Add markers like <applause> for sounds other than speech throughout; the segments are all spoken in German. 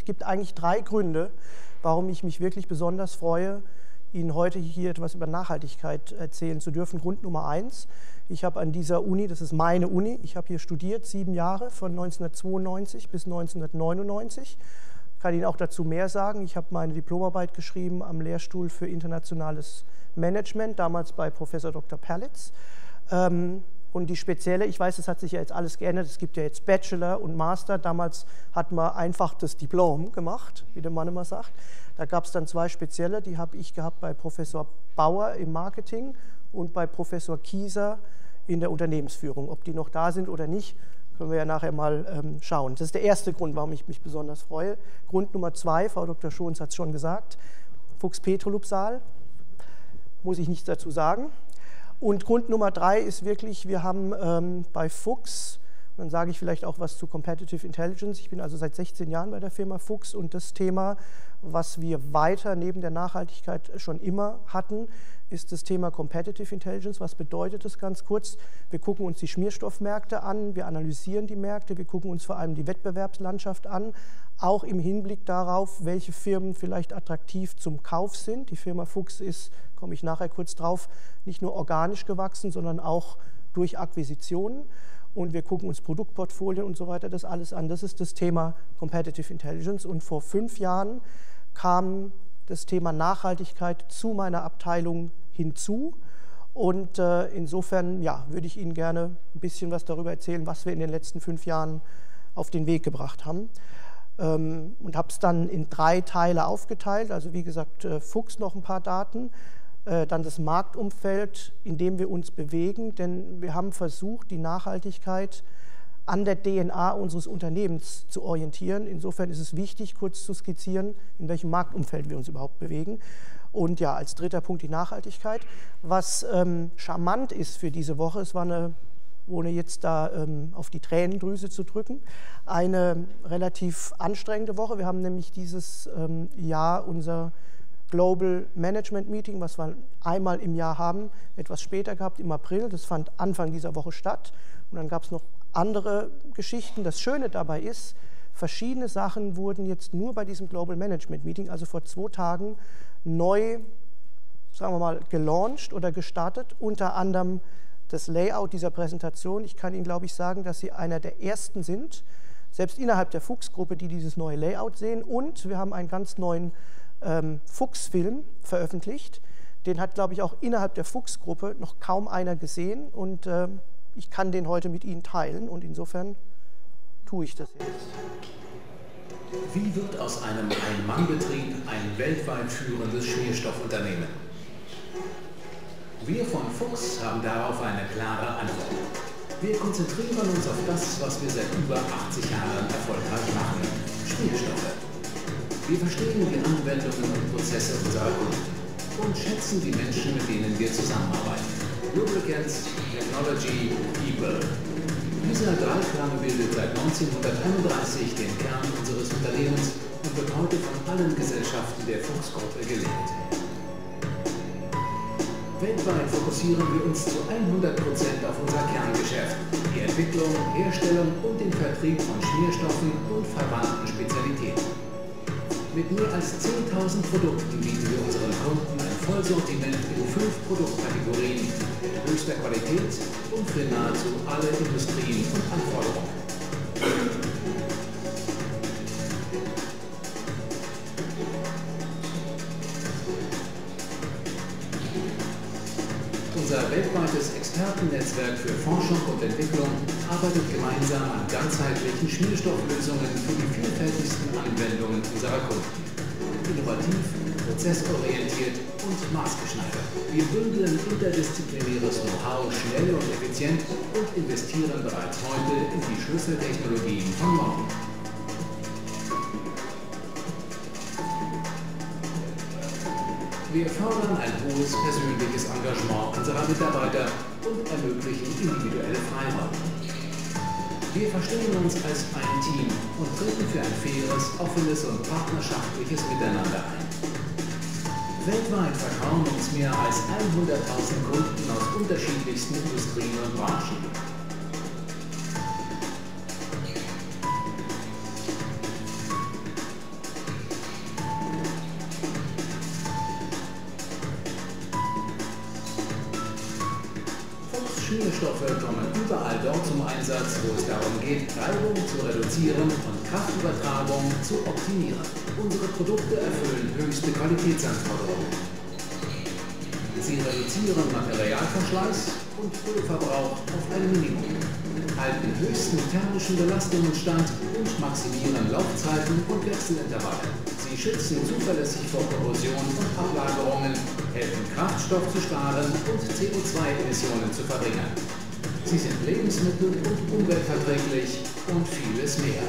Es gibt eigentlich drei Gründe, warum ich mich wirklich besonders freue, Ihnen heute hier etwas über Nachhaltigkeit erzählen zu dürfen. Grund Nummer eins, ich habe an dieser Uni, das ist meine Uni, ich habe hier studiert, sieben Jahre, von 1992 bis 1999. Ich kann Ihnen auch dazu mehr sagen. Ich habe meine Diplomarbeit geschrieben am Lehrstuhl für internationales Management, damals bei Professor Dr. Perlitz. Ähm, und die spezielle, ich weiß, es hat sich ja jetzt alles geändert, es gibt ja jetzt Bachelor und Master. Damals hat man einfach das Diplom gemacht, wie der Mann immer sagt. Da gab es dann zwei spezielle, die habe ich gehabt bei Professor Bauer im Marketing und bei Professor Kieser in der Unternehmensführung. Ob die noch da sind oder nicht, können wir ja nachher mal ähm, schauen. Das ist der erste Grund, warum ich mich besonders freue. Grund Nummer zwei, Frau Dr. Schons hat es schon gesagt, Fuchs Petrolupsal, muss ich nichts dazu sagen. Und Grund Nummer drei ist wirklich, wir haben ähm, bei Fuchs, dann sage ich vielleicht auch was zu Competitive Intelligence. Ich bin also seit 16 Jahren bei der Firma Fuchs und das Thema, was wir weiter neben der Nachhaltigkeit schon immer hatten, ist das Thema Competitive Intelligence. Was bedeutet das ganz kurz? Wir gucken uns die Schmierstoffmärkte an, wir analysieren die Märkte, wir gucken uns vor allem die Wettbewerbslandschaft an, auch im Hinblick darauf, welche Firmen vielleicht attraktiv zum Kauf sind. Die Firma Fuchs ist, komme ich nachher kurz drauf, nicht nur organisch gewachsen, sondern auch durch Akquisitionen. Und wir gucken uns Produktportfolien und so weiter das alles an. Das ist das Thema Competitive Intelligence. Und vor fünf Jahren kam das Thema Nachhaltigkeit zu meiner Abteilung hinzu. Und äh, insofern ja, würde ich Ihnen gerne ein bisschen was darüber erzählen, was wir in den letzten fünf Jahren auf den Weg gebracht haben. Ähm, und habe es dann in drei Teile aufgeteilt. Also wie gesagt, äh, Fuchs noch ein paar Daten. Äh, dann das Marktumfeld, in dem wir uns bewegen. Denn wir haben versucht, die Nachhaltigkeit an der DNA unseres Unternehmens zu orientieren. Insofern ist es wichtig, kurz zu skizzieren, in welchem Marktumfeld wir uns überhaupt bewegen. Und ja, als dritter Punkt die Nachhaltigkeit. Was ähm, charmant ist für diese Woche, es war eine, ohne jetzt da ähm, auf die Tränendrüse zu drücken, eine relativ anstrengende Woche. Wir haben nämlich dieses ähm, Jahr unser Global Management Meeting, was wir einmal im Jahr haben, etwas später gehabt, im April. Das fand Anfang dieser Woche statt. Und dann gab es noch andere Geschichten. Das Schöne dabei ist, verschiedene Sachen wurden jetzt nur bei diesem Global Management Meeting, also vor zwei Tagen, neu, sagen wir mal, gelauncht oder gestartet. Unter anderem das Layout dieser Präsentation. Ich kann Ihnen, glaube ich, sagen, dass Sie einer der ersten sind, selbst innerhalb der Fuchs-Gruppe, die dieses neue Layout sehen. Und wir haben einen ganz neuen ähm, Fuchs-Film veröffentlicht. Den hat, glaube ich, auch innerhalb der Fuchs-Gruppe noch kaum einer gesehen. Und ähm, ich kann den heute mit Ihnen teilen und insofern tue ich das jetzt. Wie wird aus einem Ein-Mann-Betrieb ein weltweit führendes Schmierstoffunternehmen? Wir von Fuchs haben darauf eine klare Antwort. Wir konzentrieren uns auf das, was wir seit über 80 Jahren erfolgreich machen, Schmierstoffe. Wir verstehen die Anwendungen und Prozesse unserer Kunden und schätzen die Menschen, mit denen wir zusammenarbeiten. Lubricants, Technology, People. Dieser Dreiklang bildet seit 1931 den Kern unseres allen Gesellschaften der Fuchsgruppe gelebt. Weltweit fokussieren wir uns zu 100% auf unser Kerngeschäft, die Entwicklung, Herstellung und den Vertrieb von Schmierstoffen und verwandten Spezialitäten. Mit mehr als 10.000 Produkten bieten wir unseren Kunden ein Vollsortiment in fünf Produktkategorien höchster Qualität und für nahezu alle Industrien und Anforderungen. Expertennetzwerk für Forschung und Entwicklung arbeitet gemeinsam an ganzheitlichen Schmierstofflösungen für die vielfältigsten Anwendungen unserer Kunden. Innovativ prozessorientiert und maßgeschneidert. Wir bündeln interdisziplinäres Know-how schnell und effizient und investieren bereits heute in die Schlüsseltechnologien von morgen. Wir fordern ein hohes persönliches Engagement unserer Mitarbeiter und ermöglichen individuelle Freiheit. Wir verstehen uns als ein Team und treten für ein faires, offenes und partnerschaftliches Miteinander ein. Weltweit vertrauen uns mehr als 100.000 Kunden aus unterschiedlichsten Industrien und Branchen. Einsatz, wo es darum geht, Reibung zu reduzieren und Kraftübertragung zu optimieren. Unsere Produkte erfüllen höchste Qualitätsanforderungen. Sie reduzieren Materialverschleiß und Ölverbrauch auf ein Minimum, halten höchsten thermischen Belastungen stand und maximieren Laufzeiten und Wechselintervalle. Sie schützen zuverlässig vor Korrosion und Ablagerungen, helfen Kraftstoff zu sparen und CO2-Emissionen zu verringern. Sie sind lebensmittel- und umweltverträglich und vieles mehr.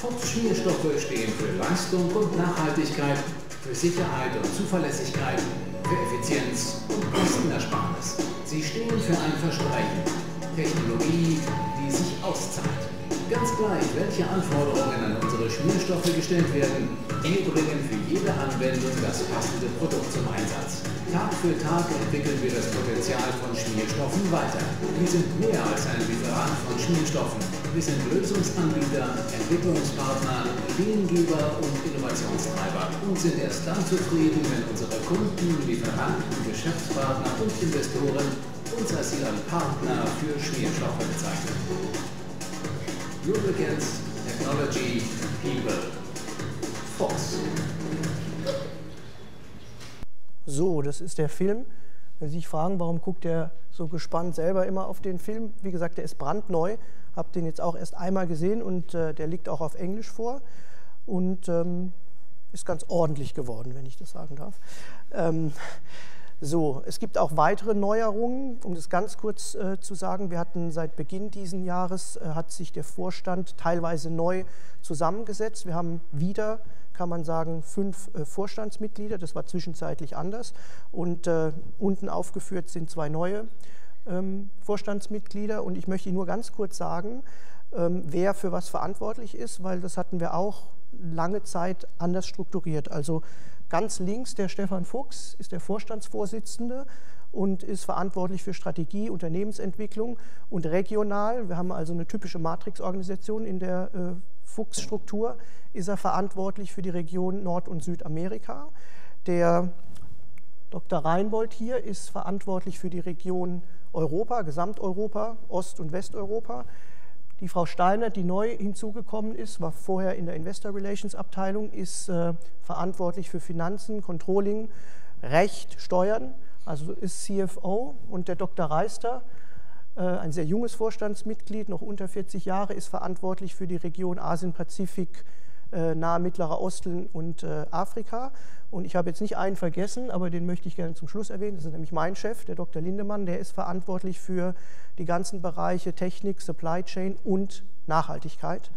Fox Schmierstoffe stehen für Leistung und Nachhaltigkeit, für Sicherheit und Zuverlässigkeit, für Effizienz und Kostenersparnis. Sie stehen für ein Versprechen. Technologie, die sich auszahlt. Ganz gleich, welche Anforderungen an unsere Schmierstoffe gestellt werden, wir bringen für jede Anwendung das passende Produkt zum Einsatz. Tag für Tag entwickeln wir das Potenzial von Schmierstoffen weiter. Wir sind mehr als ein Lieferant von Schmierstoffen. Wir sind Lösungsanbieter, Entwicklungspartner, Ideengeber und Innovationstreiber und sind erst dann zufrieden, wenn unsere Kunden, Lieferanten, Geschäftspartner und Investoren uns als ihren Partner für Schmierstoffe bezeichnen. Lubricants, Technology, People. Fox. So, das ist der Film. Wenn Sie sich fragen, warum guckt er so gespannt selber immer auf den Film, wie gesagt, der ist brandneu, habe den jetzt auch erst einmal gesehen und äh, der liegt auch auf Englisch vor und ähm, ist ganz ordentlich geworden, wenn ich das sagen darf. Ähm, so, es gibt auch weitere Neuerungen, um das ganz kurz äh, zu sagen. Wir hatten seit Beginn dieses Jahres, äh, hat sich der Vorstand teilweise neu zusammengesetzt. Wir haben wieder, kann man sagen, fünf äh, Vorstandsmitglieder. Das war zwischenzeitlich anders. Und äh, unten aufgeführt sind zwei neue ähm, Vorstandsmitglieder. Und ich möchte Ihnen nur ganz kurz sagen, ähm, wer für was verantwortlich ist, weil das hatten wir auch lange Zeit anders strukturiert. Also Ganz links der Stefan Fuchs ist der Vorstandsvorsitzende und ist verantwortlich für Strategie, Unternehmensentwicklung und regional. Wir haben also eine typische Matrix-Organisation in der äh, Fuchs-Struktur. Ist er verantwortlich für die Region Nord- und Südamerika. Der Dr. Reinbold hier ist verantwortlich für die Region Europa, Gesamteuropa, Ost- und Westeuropa. Die Frau Steiner, die neu hinzugekommen ist, war vorher in der Investor Relations Abteilung, ist äh, verantwortlich für Finanzen, Controlling, Recht, Steuern, also ist CFO. Und der Dr. Reister, äh, ein sehr junges Vorstandsmitglied, noch unter 40 Jahre, ist verantwortlich für die Region Asien-Pazifik, äh, nahe Mittlerer Osten und äh, Afrika. Und ich habe jetzt nicht einen vergessen, aber den möchte ich gerne zum Schluss erwähnen. Das ist nämlich mein Chef, der Dr. Lindemann. Der ist verantwortlich für die ganzen Bereiche Technik, Supply Chain und Nachhaltigkeit.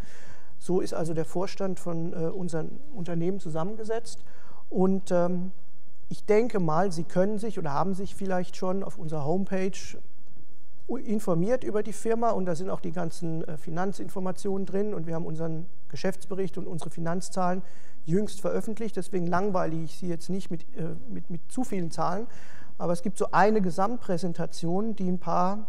So ist also der Vorstand von äh, unseren Unternehmen zusammengesetzt. Und ähm, ich denke mal, Sie können sich oder haben sich vielleicht schon auf unserer Homepage informiert über die Firma und da sind auch die ganzen äh, Finanzinformationen drin und wir haben unseren Geschäftsbericht und unsere Finanzzahlen jüngst veröffentlicht. Deswegen langweile ich Sie jetzt nicht mit, äh, mit, mit zu vielen Zahlen. Aber es gibt so eine Gesamtpräsentation, die ein paar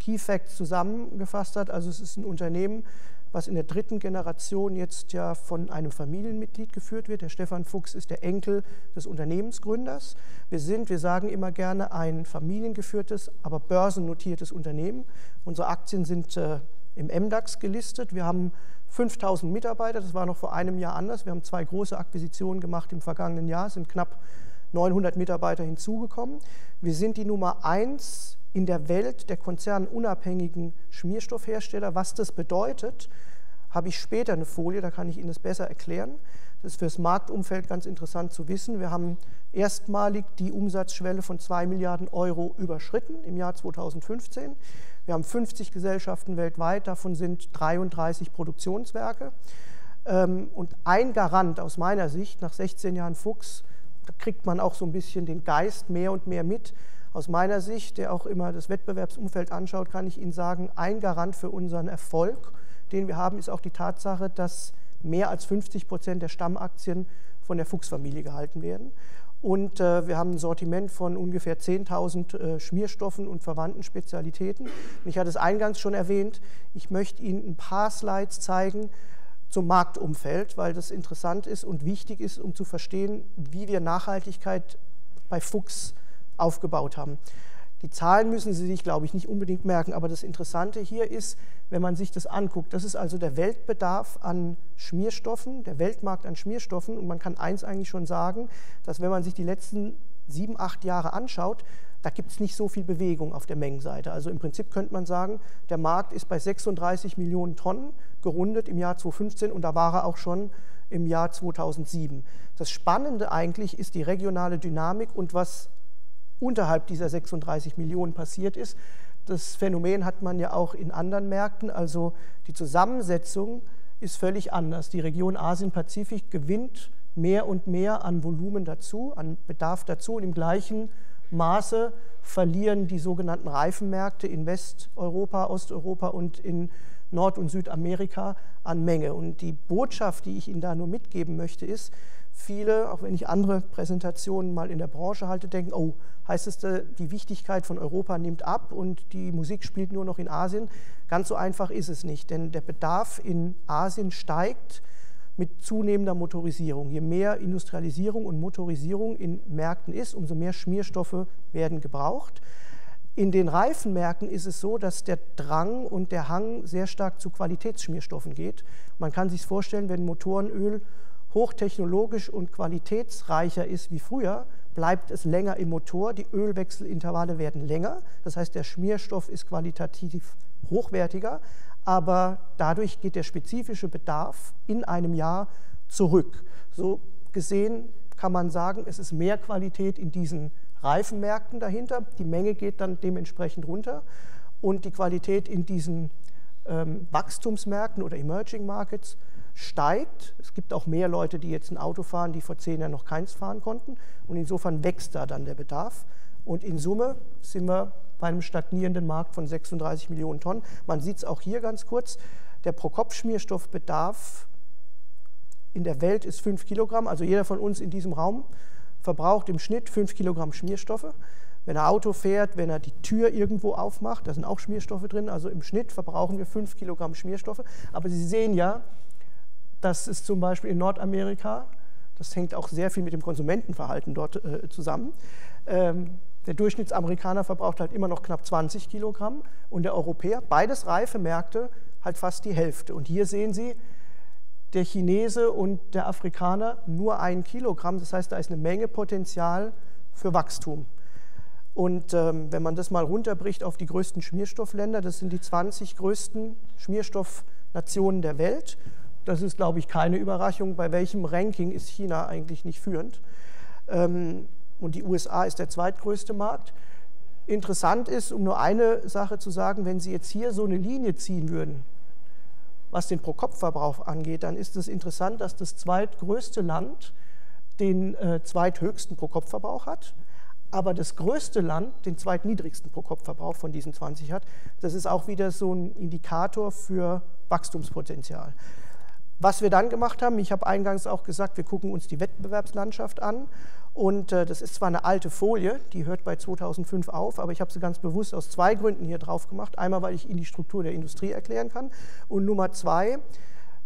Key Facts zusammengefasst hat. Also es ist ein Unternehmen, was in der dritten Generation jetzt ja von einem Familienmitglied geführt wird. Der Stefan Fuchs ist der Enkel des Unternehmensgründers. Wir sind, wir sagen immer gerne, ein familiengeführtes, aber börsennotiertes Unternehmen. Unsere Aktien sind äh, im MDAX gelistet. Wir haben 5000 Mitarbeiter, das war noch vor einem Jahr anders. Wir haben zwei große Akquisitionen gemacht im vergangenen Jahr, sind knapp 900 Mitarbeiter hinzugekommen. Wir sind die Nummer eins in der Welt der konzernunabhängigen Schmierstoffhersteller. Was das bedeutet, habe ich später eine Folie, da kann ich Ihnen das besser erklären. Das ist für das Marktumfeld ganz interessant zu wissen. Wir haben erstmalig die Umsatzschwelle von 2 Milliarden Euro überschritten im Jahr 2015. Wir haben 50 Gesellschaften weltweit, davon sind 33 Produktionswerke. Ähm, und ein Garant aus meiner Sicht, nach 16 Jahren Fuchs, da kriegt man auch so ein bisschen den Geist mehr und mehr mit. Aus meiner Sicht, der auch immer das Wettbewerbsumfeld anschaut, kann ich Ihnen sagen, ein Garant für unseren Erfolg, den wir haben, ist auch die Tatsache, dass mehr als 50 Prozent der Stammaktien von der Fuchsfamilie gehalten werden. Und äh, wir haben ein Sortiment von ungefähr 10.000 äh, Schmierstoffen und verwandten Spezialitäten. Und ich hatte es eingangs schon erwähnt, ich möchte Ihnen ein paar Slides zeigen zum Marktumfeld, weil das interessant ist und wichtig ist, um zu verstehen, wie wir Nachhaltigkeit bei Fuchs aufgebaut haben. Die Zahlen müssen Sie sich, glaube ich, nicht unbedingt merken, aber das Interessante hier ist, wenn man sich das anguckt, das ist also der Weltbedarf an Schmierstoffen, der Weltmarkt an Schmierstoffen und man kann eins eigentlich schon sagen, dass wenn man sich die letzten sieben, acht Jahre anschaut, da gibt es nicht so viel Bewegung auf der Mengenseite. Also im Prinzip könnte man sagen, der Markt ist bei 36 Millionen Tonnen gerundet im Jahr 2015 und da war er auch schon im Jahr 2007. Das Spannende eigentlich ist die regionale Dynamik und was unterhalb dieser 36 Millionen passiert ist. Das Phänomen hat man ja auch in anderen Märkten, also die Zusammensetzung ist völlig anders. Die Region Asien-Pazifik gewinnt mehr und mehr an Volumen dazu, an Bedarf dazu und im gleichen Maße verlieren die sogenannten Reifenmärkte in Westeuropa, Osteuropa und in Nord- und Südamerika an Menge. Und die Botschaft, die ich Ihnen da nur mitgeben möchte, ist, viele, auch wenn ich andere Präsentationen mal in der Branche halte, denken, oh, heißt es, äh, die Wichtigkeit von Europa nimmt ab und die Musik spielt nur noch in Asien. Ganz so einfach ist es nicht, denn der Bedarf in Asien steigt mit zunehmender Motorisierung. Je mehr Industrialisierung und Motorisierung in Märkten ist, umso mehr Schmierstoffe werden gebraucht. In den Reifenmärkten ist es so, dass der Drang und der Hang sehr stark zu Qualitätsschmierstoffen geht. Man kann sich vorstellen, wenn Motorenöl hochtechnologisch und qualitätsreicher ist wie früher, bleibt es länger im Motor, die Ölwechselintervalle werden länger, das heißt der Schmierstoff ist qualitativ hochwertiger, aber dadurch geht der spezifische Bedarf in einem Jahr zurück. So gesehen kann man sagen, es ist mehr Qualität in diesen Reifenmärkten dahinter, die Menge geht dann dementsprechend runter. Und die Qualität in diesen ähm, Wachstumsmärkten oder Emerging Markets steigt. Es gibt auch mehr Leute, die jetzt ein Auto fahren, die vor zehn Jahren noch keins fahren konnten und insofern wächst da dann der Bedarf. Und in Summe sind wir bei einem stagnierenden Markt von 36 Millionen Tonnen. Man sieht es auch hier ganz kurz. Der Pro-Kopf-Schmierstoffbedarf in der Welt ist 5 Kilogramm. Also jeder von uns in diesem Raum verbraucht im Schnitt 5 Kilogramm Schmierstoffe. Wenn er Auto fährt, wenn er die Tür irgendwo aufmacht, da sind auch Schmierstoffe drin. Also im Schnitt verbrauchen wir 5 Kilogramm Schmierstoffe. Aber Sie sehen ja, dass es zum Beispiel in Nordamerika, das hängt auch sehr viel mit dem Konsumentenverhalten dort äh, zusammen, ähm, der Durchschnittsamerikaner verbraucht halt immer noch knapp 20 Kilogramm und der Europäer, beides reife Märkte, halt fast die Hälfte. Und hier sehen Sie, der Chinese und der Afrikaner nur ein Kilogramm. Das heißt, da ist eine Menge Potenzial für Wachstum. Und ähm, wenn man das mal runterbricht auf die größten Schmierstoffländer, das sind die 20 größten Schmierstoffnationen der Welt. Das ist, glaube ich, keine Überraschung. Bei welchem Ranking ist China eigentlich nicht führend? Ähm, und die USA ist der zweitgrößte Markt. Interessant ist, um nur eine Sache zu sagen, wenn Sie jetzt hier so eine Linie ziehen würden, was den Pro-Kopf-Verbrauch angeht, dann ist es interessant, dass das zweitgrößte Land den äh, zweithöchsten Pro-Kopf-Verbrauch hat, aber das größte Land den zweitniedrigsten Pro-Kopf-Verbrauch von diesen 20 hat. Das ist auch wieder so ein Indikator für Wachstumspotenzial. Was wir dann gemacht haben, ich habe eingangs auch gesagt, wir gucken uns die Wettbewerbslandschaft an und äh, das ist zwar eine alte Folie, die hört bei 2005 auf, aber ich habe sie ganz bewusst aus zwei Gründen hier drauf gemacht. Einmal, weil ich Ihnen die Struktur der Industrie erklären kann. Und Nummer zwei,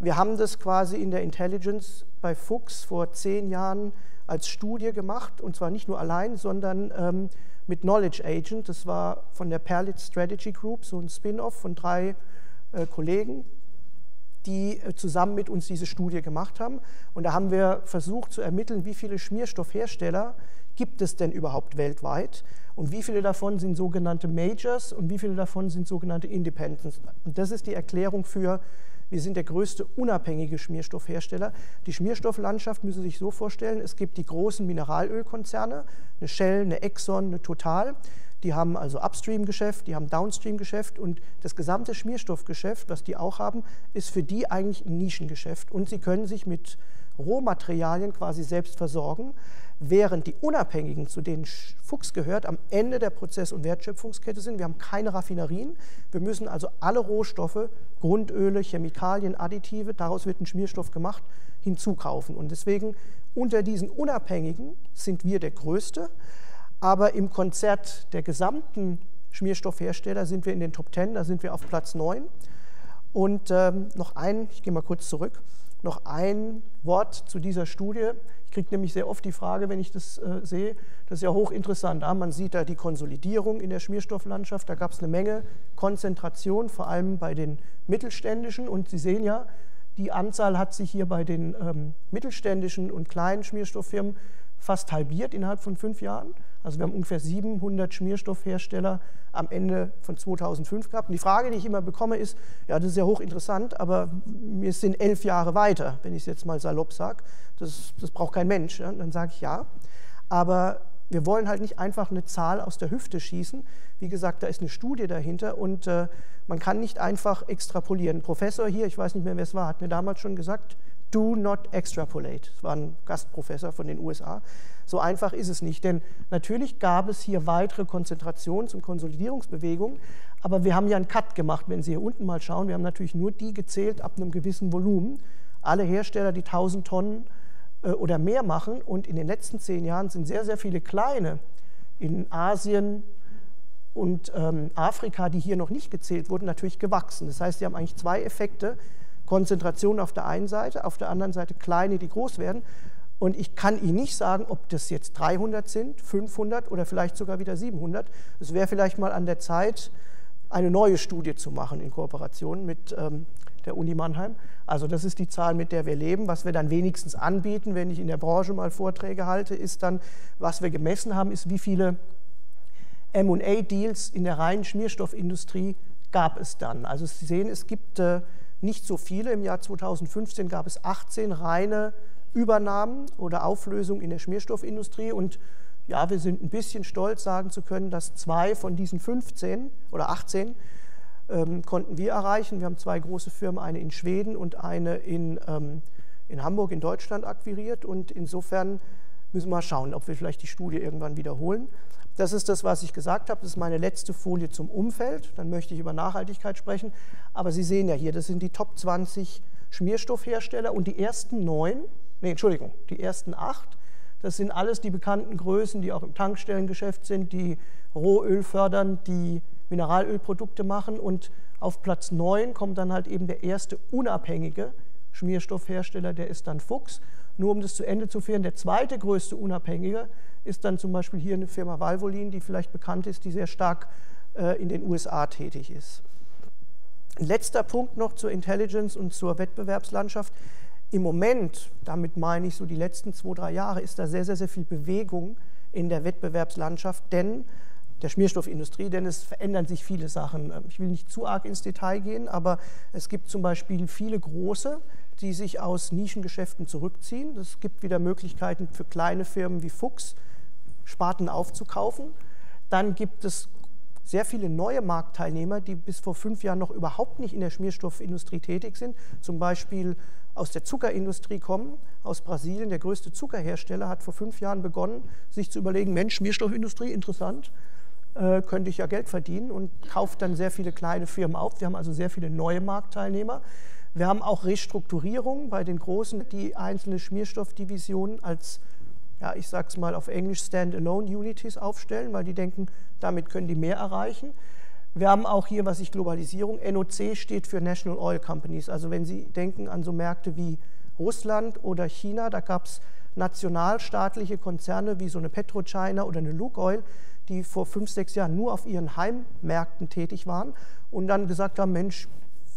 wir haben das quasi in der Intelligence bei Fuchs vor zehn Jahren als Studie gemacht. Und zwar nicht nur allein, sondern ähm, mit Knowledge Agent. Das war von der Perlitz Strategy Group, so ein Spin-off von drei äh, Kollegen, die äh, zusammen mit uns diese Studie gemacht haben. Und da haben wir versucht zu ermitteln, wie viele Schmierstoffhersteller gibt es denn überhaupt weltweit und wie viele davon sind sogenannte Majors und wie viele davon sind sogenannte Independents. Und das ist die Erklärung für, wir sind der größte unabhängige Schmierstoffhersteller. Die Schmierstofflandschaft müssen Sie sich so vorstellen, es gibt die großen Mineralölkonzerne, eine Shell, eine Exxon, eine Total die haben also Upstream-Geschäft, die haben Downstream-Geschäft und das gesamte Schmierstoffgeschäft, was die auch haben, ist für die eigentlich ein Nischengeschäft. Und sie können sich mit Rohmaterialien quasi selbst versorgen, während die Unabhängigen, zu denen Fuchs gehört, am Ende der Prozess- und Wertschöpfungskette sind. Wir haben keine Raffinerien. Wir müssen also alle Rohstoffe, Grundöle, Chemikalien, Additive, daraus wird ein Schmierstoff gemacht, hinzukaufen. Und deswegen unter diesen Unabhängigen sind wir der Größte. Aber im Konzert der gesamten Schmierstoffhersteller sind wir in den Top 10, da sind wir auf Platz 9. Und ähm, noch ein, ich gehe mal kurz zurück, noch ein Wort zu dieser Studie. Ich kriege nämlich sehr oft die Frage, wenn ich das äh, sehe, das ist ja hochinteressant. Ah, man sieht da die Konsolidierung in der Schmierstofflandschaft, da gab es eine Menge Konzentration, vor allem bei den mittelständischen. Und Sie sehen ja, die Anzahl hat sich hier bei den ähm, mittelständischen und kleinen Schmierstofffirmen fast halbiert innerhalb von fünf Jahren. Also wir haben ungefähr 700 Schmierstoffhersteller am Ende von 2005 gehabt. Und die Frage, die ich immer bekomme, ist, ja, das ist ja hochinteressant, aber wir sind elf Jahre weiter, wenn ich es jetzt mal salopp sage. Das, das braucht kein Mensch. Ja? Dann sage ich ja. Aber wir wollen halt nicht einfach eine Zahl aus der Hüfte schießen. Wie gesagt, da ist eine Studie dahinter und äh, man kann nicht einfach extrapolieren. Ein Professor hier, ich weiß nicht mehr, wer es war, hat mir damals schon gesagt, do not extrapolate. Das war ein Gastprofessor von den USA. So einfach ist es nicht, denn natürlich gab es hier weitere Konzentrations- und Konsolidierungsbewegungen, aber wir haben ja einen Cut gemacht, wenn Sie hier unten mal schauen. Wir haben natürlich nur die gezählt ab einem gewissen Volumen. Alle Hersteller, die 1000 Tonnen äh, oder mehr machen und in den letzten zehn Jahren sind sehr, sehr viele kleine in Asien und ähm, Afrika, die hier noch nicht gezählt wurden, natürlich gewachsen. Das heißt, sie haben eigentlich zwei Effekte. Konzentration auf der einen Seite, auf der anderen Seite kleine, die groß werden. Und ich kann Ihnen nicht sagen, ob das jetzt 300 sind, 500 oder vielleicht sogar wieder 700. Es wäre vielleicht mal an der Zeit, eine neue Studie zu machen in Kooperation mit ähm, der Uni Mannheim. Also das ist die Zahl, mit der wir leben. Was wir dann wenigstens anbieten, wenn ich in der Branche mal Vorträge halte, ist dann, was wir gemessen haben, ist, wie viele M&A-Deals in der reinen Schmierstoffindustrie gab es dann. Also Sie sehen, es gibt äh, nicht so viele. Im Jahr 2015 gab es 18 reine Übernahmen oder Auflösungen in der Schmierstoffindustrie. Und ja, wir sind ein bisschen stolz, sagen zu können, dass zwei von diesen 15 oder 18 ähm, konnten wir erreichen. Wir haben zwei große Firmen, eine in Schweden und eine in, ähm, in Hamburg in Deutschland akquiriert. Und insofern müssen wir mal schauen, ob wir vielleicht die Studie irgendwann wiederholen. Das ist das, was ich gesagt habe. Das ist meine letzte Folie zum Umfeld. Dann möchte ich über Nachhaltigkeit sprechen. Aber Sie sehen ja hier, das sind die Top 20 Schmierstoffhersteller und die ersten neun nee, Entschuldigung, die ersten acht, das sind alles die bekannten Größen, die auch im Tankstellengeschäft sind, die Rohöl fördern, die Mineralölprodukte machen. Und auf Platz 9 kommt dann halt eben der erste unabhängige Schmierstoffhersteller, der ist dann Fuchs. Nur um das zu Ende zu führen, der zweite größte Unabhängige ist dann zum Beispiel hier eine Firma Valvolin, die vielleicht bekannt ist, die sehr stark äh, in den USA tätig ist. Letzter Punkt noch zur Intelligence und zur Wettbewerbslandschaft. Im Moment, damit meine ich so die letzten zwei, drei Jahre, ist da sehr, sehr, sehr viel Bewegung in der Wettbewerbslandschaft, denn der Schmierstoffindustrie, denn es verändern sich viele Sachen. Ich will nicht zu arg ins Detail gehen, aber es gibt zum Beispiel viele große, die sich aus Nischengeschäften zurückziehen. Es gibt wieder Möglichkeiten für kleine Firmen wie Fuchs, Sparten aufzukaufen. Dann gibt es sehr viele neue Marktteilnehmer, die bis vor fünf Jahren noch überhaupt nicht in der Schmierstoffindustrie tätig sind, zum Beispiel aus der Zuckerindustrie kommen, aus Brasilien. Der größte Zuckerhersteller hat vor fünf Jahren begonnen, sich zu überlegen, Mensch, Schmierstoffindustrie, interessant, äh, könnte ich ja Geld verdienen und kauft dann sehr viele kleine Firmen auf. Wir haben also sehr viele neue Marktteilnehmer. Wir haben auch Restrukturierungen bei den Großen, die einzelne Schmierstoffdivisionen als, ja, ich sage es mal auf Englisch, Standalone Unities aufstellen, weil die denken, damit können die mehr erreichen. Wir haben auch hier, was ich Globalisierung, NOC steht für National Oil Companies. Also wenn Sie denken an so Märkte wie Russland oder China, da gab es nationalstaatliche Konzerne wie so eine PetroChina oder eine Lukoil, die vor fünf, sechs Jahren nur auf ihren Heimmärkten tätig waren und dann gesagt haben, Mensch,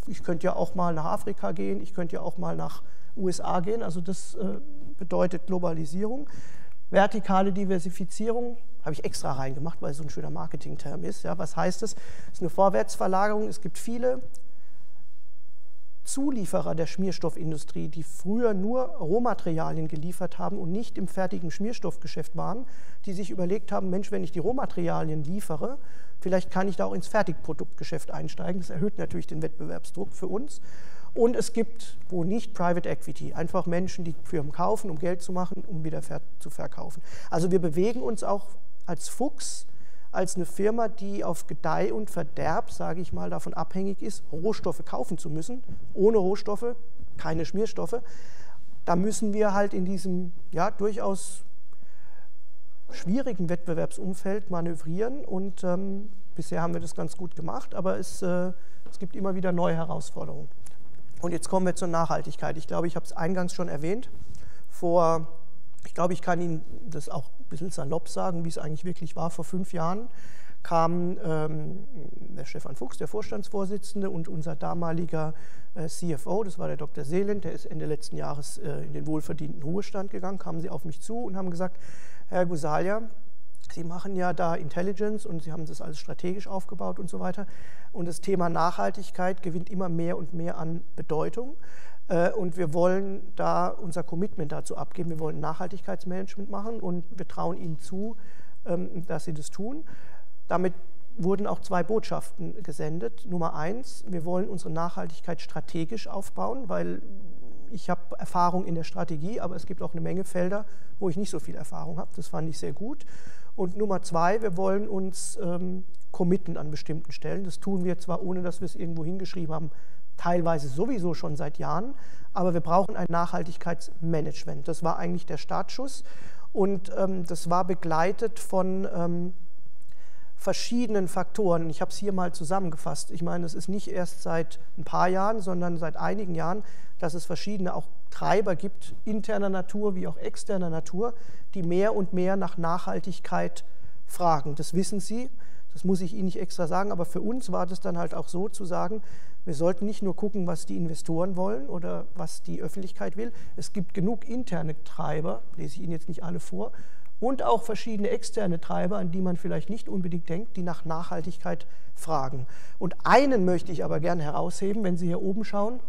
ich könnte ja auch mal nach Afrika gehen, ich könnte ja auch mal nach USA gehen. Also das äh, bedeutet Globalisierung. Vertikale Diversifizierung habe ich extra reingemacht, weil es so ein schöner Marketingterm ist. Ja, was heißt es? Es ist eine Vorwärtsverlagerung. Es gibt viele Zulieferer der Schmierstoffindustrie, die früher nur Rohmaterialien geliefert haben und nicht im fertigen Schmierstoffgeschäft waren, die sich überlegt haben, Mensch, wenn ich die Rohmaterialien liefere, vielleicht kann ich da auch ins Fertigproduktgeschäft einsteigen. Das erhöht natürlich den Wettbewerbsdruck für uns. Und es gibt, wo nicht Private Equity, einfach Menschen, die Firmen kaufen, um Geld zu machen, um wieder zu verkaufen. Also wir bewegen uns auch als Fuchs, als eine Firma, die auf Gedeih und Verderb, sage ich mal, davon abhängig ist, Rohstoffe kaufen zu müssen. Ohne Rohstoffe keine Schmierstoffe. Da müssen wir halt in diesem ja, durchaus schwierigen Wettbewerbsumfeld manövrieren und ähm, bisher haben wir das ganz gut gemacht, aber es, äh, es gibt immer wieder neue Herausforderungen. Und jetzt kommen wir zur Nachhaltigkeit. Ich glaube, ich habe es eingangs schon erwähnt. Vor, ich glaube, ich kann Ihnen das auch ein bisschen salopp sagen, wie es eigentlich wirklich war. Vor fünf Jahren kamen ähm, der Stefan Fuchs, der Vorstandsvorsitzende, und unser damaliger äh, CFO, das war der Dr. Seeland, der ist Ende letzten Jahres äh, in den wohlverdienten Ruhestand gegangen, kamen sie auf mich zu und haben gesagt, Herr Gusalia, Sie machen ja da Intelligence und Sie haben das alles strategisch aufgebaut und so weiter. Und das Thema Nachhaltigkeit gewinnt immer mehr und mehr an Bedeutung. Äh, und wir wollen da unser Commitment dazu abgeben. Wir wollen Nachhaltigkeitsmanagement machen und wir trauen Ihnen zu, ähm, dass Sie das tun. Damit wurden auch zwei Botschaften gesendet. Nummer eins, wir wollen unsere Nachhaltigkeit strategisch aufbauen, weil ich habe Erfahrung in der Strategie, aber es gibt auch eine Menge Felder, wo ich nicht so viel Erfahrung habe. Das fand ich sehr gut. Und Nummer zwei, wir wollen uns ähm, committen an bestimmten Stellen. Das tun wir zwar, ohne dass wir es irgendwo hingeschrieben haben, teilweise sowieso schon seit Jahren, aber wir brauchen ein Nachhaltigkeitsmanagement. Das war eigentlich der Startschuss und ähm, das war begleitet von ähm, verschiedenen Faktoren. Ich habe es hier mal zusammengefasst. Ich meine, es ist nicht erst seit ein paar Jahren, sondern seit einigen Jahren, dass es verschiedene auch Treiber gibt, interner Natur wie auch externer Natur, die mehr und mehr nach Nachhaltigkeit fragen. Das wissen Sie, das muss ich Ihnen nicht extra sagen, aber für uns war das dann halt auch so zu sagen, wir sollten nicht nur gucken, was die Investoren wollen oder was die Öffentlichkeit will. Es gibt genug interne Treiber, lese ich Ihnen jetzt nicht alle vor, und auch verschiedene externe Treiber, an die man vielleicht nicht unbedingt denkt, die nach Nachhaltigkeit fragen. Und einen möchte ich aber gerne herausheben, wenn Sie hier oben schauen,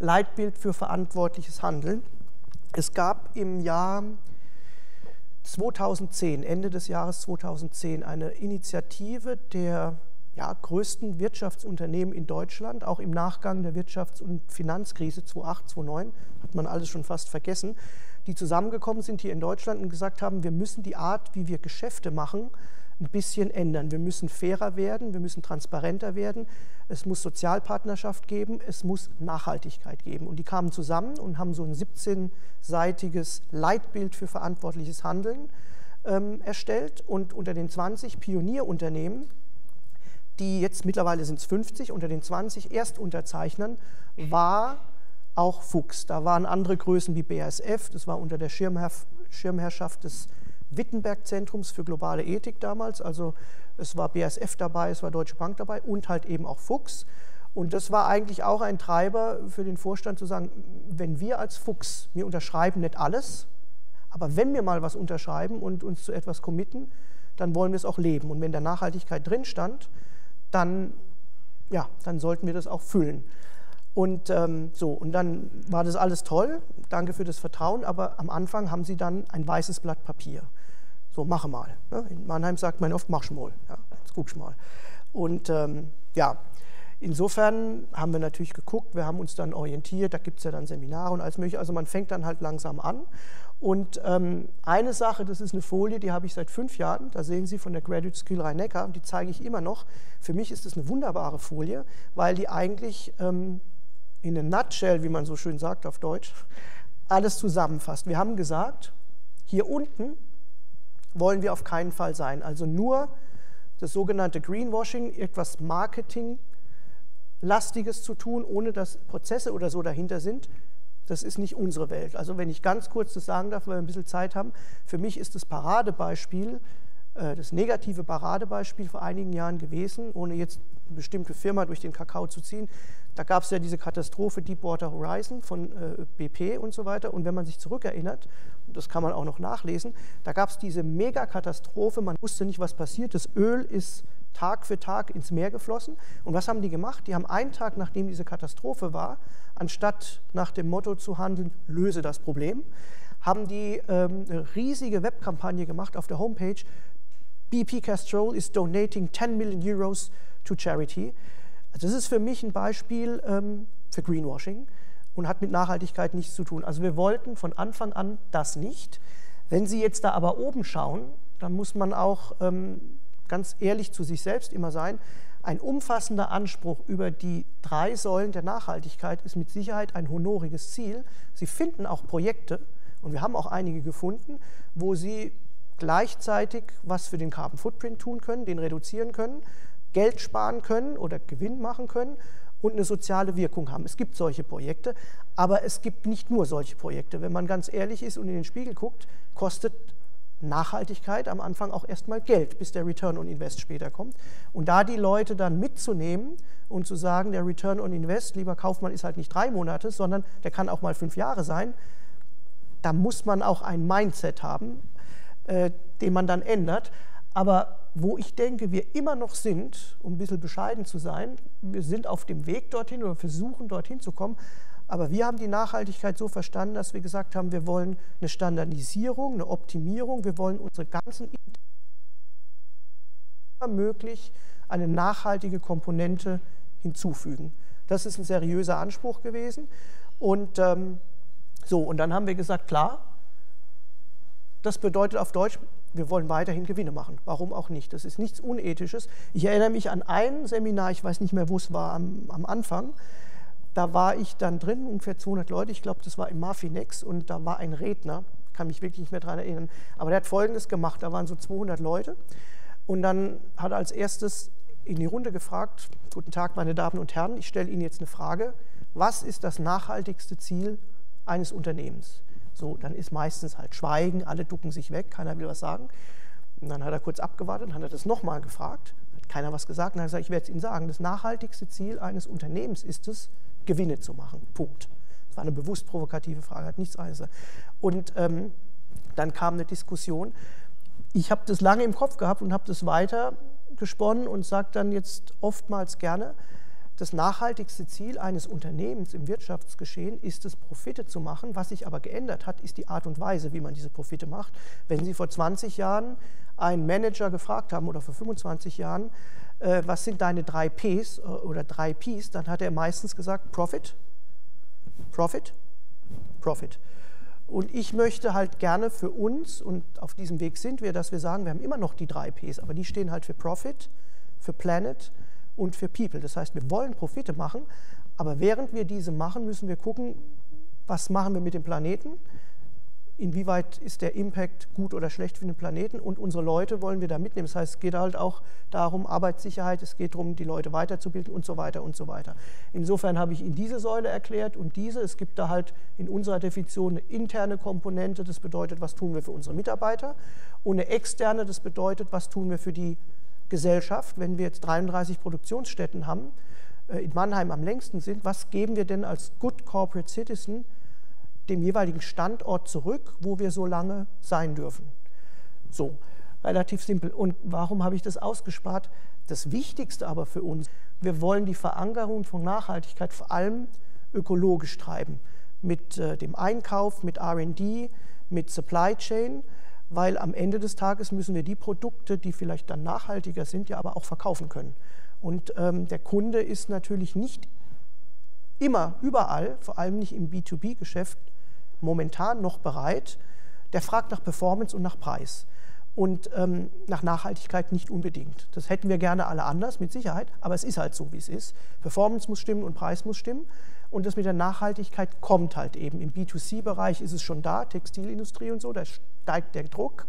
Leitbild für verantwortliches Handeln. Es gab im Jahr 2010, Ende des Jahres 2010, eine Initiative der ja, größten Wirtschaftsunternehmen in Deutschland, auch im Nachgang der Wirtschafts- und Finanzkrise 2008, 2009, hat man alles schon fast vergessen, die zusammengekommen sind hier in Deutschland und gesagt haben, wir müssen die Art, wie wir Geschäfte machen, ein bisschen ändern. Wir müssen fairer werden, wir müssen transparenter werden, es muss Sozialpartnerschaft geben, es muss Nachhaltigkeit geben. Und die kamen zusammen und haben so ein 17-seitiges Leitbild für verantwortliches Handeln ähm, erstellt. Und unter den 20 Pionierunternehmen, die jetzt mittlerweile sind es 50, unter den 20 Erstunterzeichnern war auch Fuchs. Da waren andere Größen wie BASF, das war unter der Schirmherr Schirmherrschaft des Wittenberg-Zentrums für globale Ethik damals. Also es war BASF dabei, es war Deutsche Bank dabei und halt eben auch Fuchs. Und das war eigentlich auch ein Treiber für den Vorstand zu sagen, wenn wir als Fuchs, wir unterschreiben nicht alles, aber wenn wir mal was unterschreiben und uns zu etwas committen, dann wollen wir es auch leben. Und wenn der Nachhaltigkeit drin stand, dann, ja, dann sollten wir das auch füllen. Und ähm, so, und dann war das alles toll, danke für das Vertrauen, aber am Anfang haben sie dann ein weißes Blatt Papier. So, mache mal. Ne? In Mannheim sagt man oft, mach mal. Ja, jetzt guckst mal. Und ähm, ja, insofern haben wir natürlich geguckt, wir haben uns dann orientiert, da gibt es ja dann Seminare und alles mögliche. Also man fängt dann halt langsam an. Und ähm, eine Sache, das ist eine Folie, die habe ich seit fünf Jahren, da sehen Sie von der Graduate Skill Rhein-Neckar, die zeige ich immer noch. Für mich ist das eine wunderbare Folie, weil die eigentlich ähm, in a nutshell, wie man so schön sagt auf Deutsch, alles zusammenfasst. Wir haben gesagt, hier unten wollen wir auf keinen Fall sein. Also nur das sogenannte Greenwashing, etwas Marketinglastiges zu tun, ohne dass Prozesse oder so dahinter sind, das ist nicht unsere Welt. Also wenn ich ganz kurz das sagen darf, weil wir ein bisschen Zeit haben, für mich ist das Paradebeispiel, äh, das negative Paradebeispiel vor einigen Jahren gewesen, ohne jetzt eine bestimmte Firma durch den Kakao zu ziehen, da gab es ja diese Katastrophe Deepwater Horizon von äh, BP und so weiter. Und wenn man sich zurückerinnert, das kann man auch noch nachlesen, da gab es diese Megakatastrophe, man wusste nicht, was passiert. Das Öl ist Tag für Tag ins Meer geflossen. Und was haben die gemacht? Die haben einen Tag, nachdem diese Katastrophe war, anstatt nach dem Motto zu handeln, löse das Problem, haben die ähm, eine riesige Webkampagne gemacht auf der Homepage. BP Castrol is donating 10 Million Euros to charity. Also das ist für mich ein Beispiel ähm, für Greenwashing und hat mit Nachhaltigkeit nichts zu tun. Also wir wollten von Anfang an das nicht. Wenn Sie jetzt da aber oben schauen, dann muss man auch ähm, ganz ehrlich zu sich selbst immer sein. Ein umfassender Anspruch über die drei Säulen der Nachhaltigkeit ist mit Sicherheit ein honoriges Ziel. Sie finden auch Projekte, und wir haben auch einige gefunden, wo Sie gleichzeitig was für den Carbon Footprint tun können, den reduzieren können, Geld sparen können oder Gewinn machen können und eine soziale Wirkung haben. Es gibt solche Projekte, aber es gibt nicht nur solche Projekte. Wenn man ganz ehrlich ist und in den Spiegel guckt, kostet Nachhaltigkeit am Anfang auch erstmal Geld, bis der Return on Invest später kommt. Und da die Leute dann mitzunehmen und zu sagen, der Return on Invest, lieber Kaufmann, ist halt nicht drei Monate, sondern der kann auch mal fünf Jahre sein, da muss man auch ein Mindset haben, äh, den man dann ändert. Aber wo ich denke, wir immer noch sind, um ein bisschen bescheiden zu sein, wir sind auf dem Weg dorthin oder versuchen dorthin zu kommen, aber wir haben die Nachhaltigkeit so verstanden, dass wir gesagt haben, wir wollen eine Standardisierung, eine Optimierung, wir wollen unsere ganzen möglich eine nachhaltige Komponente hinzufügen. Das ist ein seriöser Anspruch gewesen. Und ähm, so, und dann haben wir gesagt, klar, das bedeutet auf Deutsch, wir wollen weiterhin Gewinne machen. Warum auch nicht? Das ist nichts Unethisches. Ich erinnere mich an ein Seminar, ich weiß nicht mehr, wo es war am, am Anfang. Da war ich dann drin, ungefähr 200 Leute, ich glaube, das war im Mafinex und da war ein Redner, kann mich wirklich nicht mehr daran erinnern, aber der hat Folgendes gemacht, da waren so 200 Leute. Und dann hat er als erstes in die Runde gefragt, guten Tag meine Damen und Herren, ich stelle Ihnen jetzt eine Frage, was ist das nachhaltigste Ziel eines Unternehmens? So, dann ist meistens halt Schweigen, alle ducken sich weg, keiner will was sagen. Und dann hat er kurz abgewartet, dann hat er das nochmal gefragt, hat keiner was gesagt. Und dann hat er gesagt, ich werde es Ihnen sagen, das nachhaltigste Ziel eines Unternehmens ist es, Gewinne zu machen. Punkt. Das war eine bewusst provokative Frage, hat nichts anderes. Und ähm, dann kam eine Diskussion. Ich habe das lange im Kopf gehabt und habe das weiter gesponnen und sage dann jetzt oftmals gerne, das nachhaltigste Ziel eines Unternehmens im Wirtschaftsgeschehen ist es, Profite zu machen. Was sich aber geändert hat, ist die Art und Weise, wie man diese Profite macht. Wenn Sie vor 20 Jahren einen Manager gefragt haben oder vor 25 Jahren, äh, was sind deine drei Ps äh, oder drei Ps, dann hat er meistens gesagt Profit, Profit, Profit. Und ich möchte halt gerne für uns, und auf diesem Weg sind wir, dass wir sagen, wir haben immer noch die drei Ps, aber die stehen halt für Profit, für Planet und für People. Das heißt, wir wollen Profite machen, aber während wir diese machen, müssen wir gucken, was machen wir mit dem Planeten, inwieweit ist der Impact gut oder schlecht für den Planeten und unsere Leute wollen wir da mitnehmen. Das heißt, es geht halt auch darum, Arbeitssicherheit, es geht darum, die Leute weiterzubilden und so weiter und so weiter. Insofern habe ich Ihnen diese Säule erklärt und diese. Es gibt da halt in unserer Definition eine interne Komponente, das bedeutet, was tun wir für unsere Mitarbeiter und eine externe, das bedeutet, was tun wir für die Gesellschaft, wenn wir jetzt 33 Produktionsstätten haben, äh, in Mannheim am längsten sind, was geben wir denn als Good Corporate Citizen dem jeweiligen Standort zurück, wo wir so lange sein dürfen? So, relativ simpel. Und warum habe ich das ausgespart? Das Wichtigste aber für uns, wir wollen die Verankerung von Nachhaltigkeit vor allem ökologisch treiben. Mit äh, dem Einkauf, mit RD, mit Supply Chain weil am Ende des Tages müssen wir die Produkte, die vielleicht dann nachhaltiger sind, ja aber auch verkaufen können. Und ähm, der Kunde ist natürlich nicht immer, überall, vor allem nicht im B2B-Geschäft, momentan noch bereit. Der fragt nach Performance und nach Preis und ähm, nach Nachhaltigkeit nicht unbedingt. Das hätten wir gerne alle anders, mit Sicherheit, aber es ist halt so, wie es ist. Performance muss stimmen und Preis muss stimmen. Und das mit der Nachhaltigkeit kommt halt eben. Im B2C-Bereich ist es schon da, Textilindustrie und so, da steigt der Druck.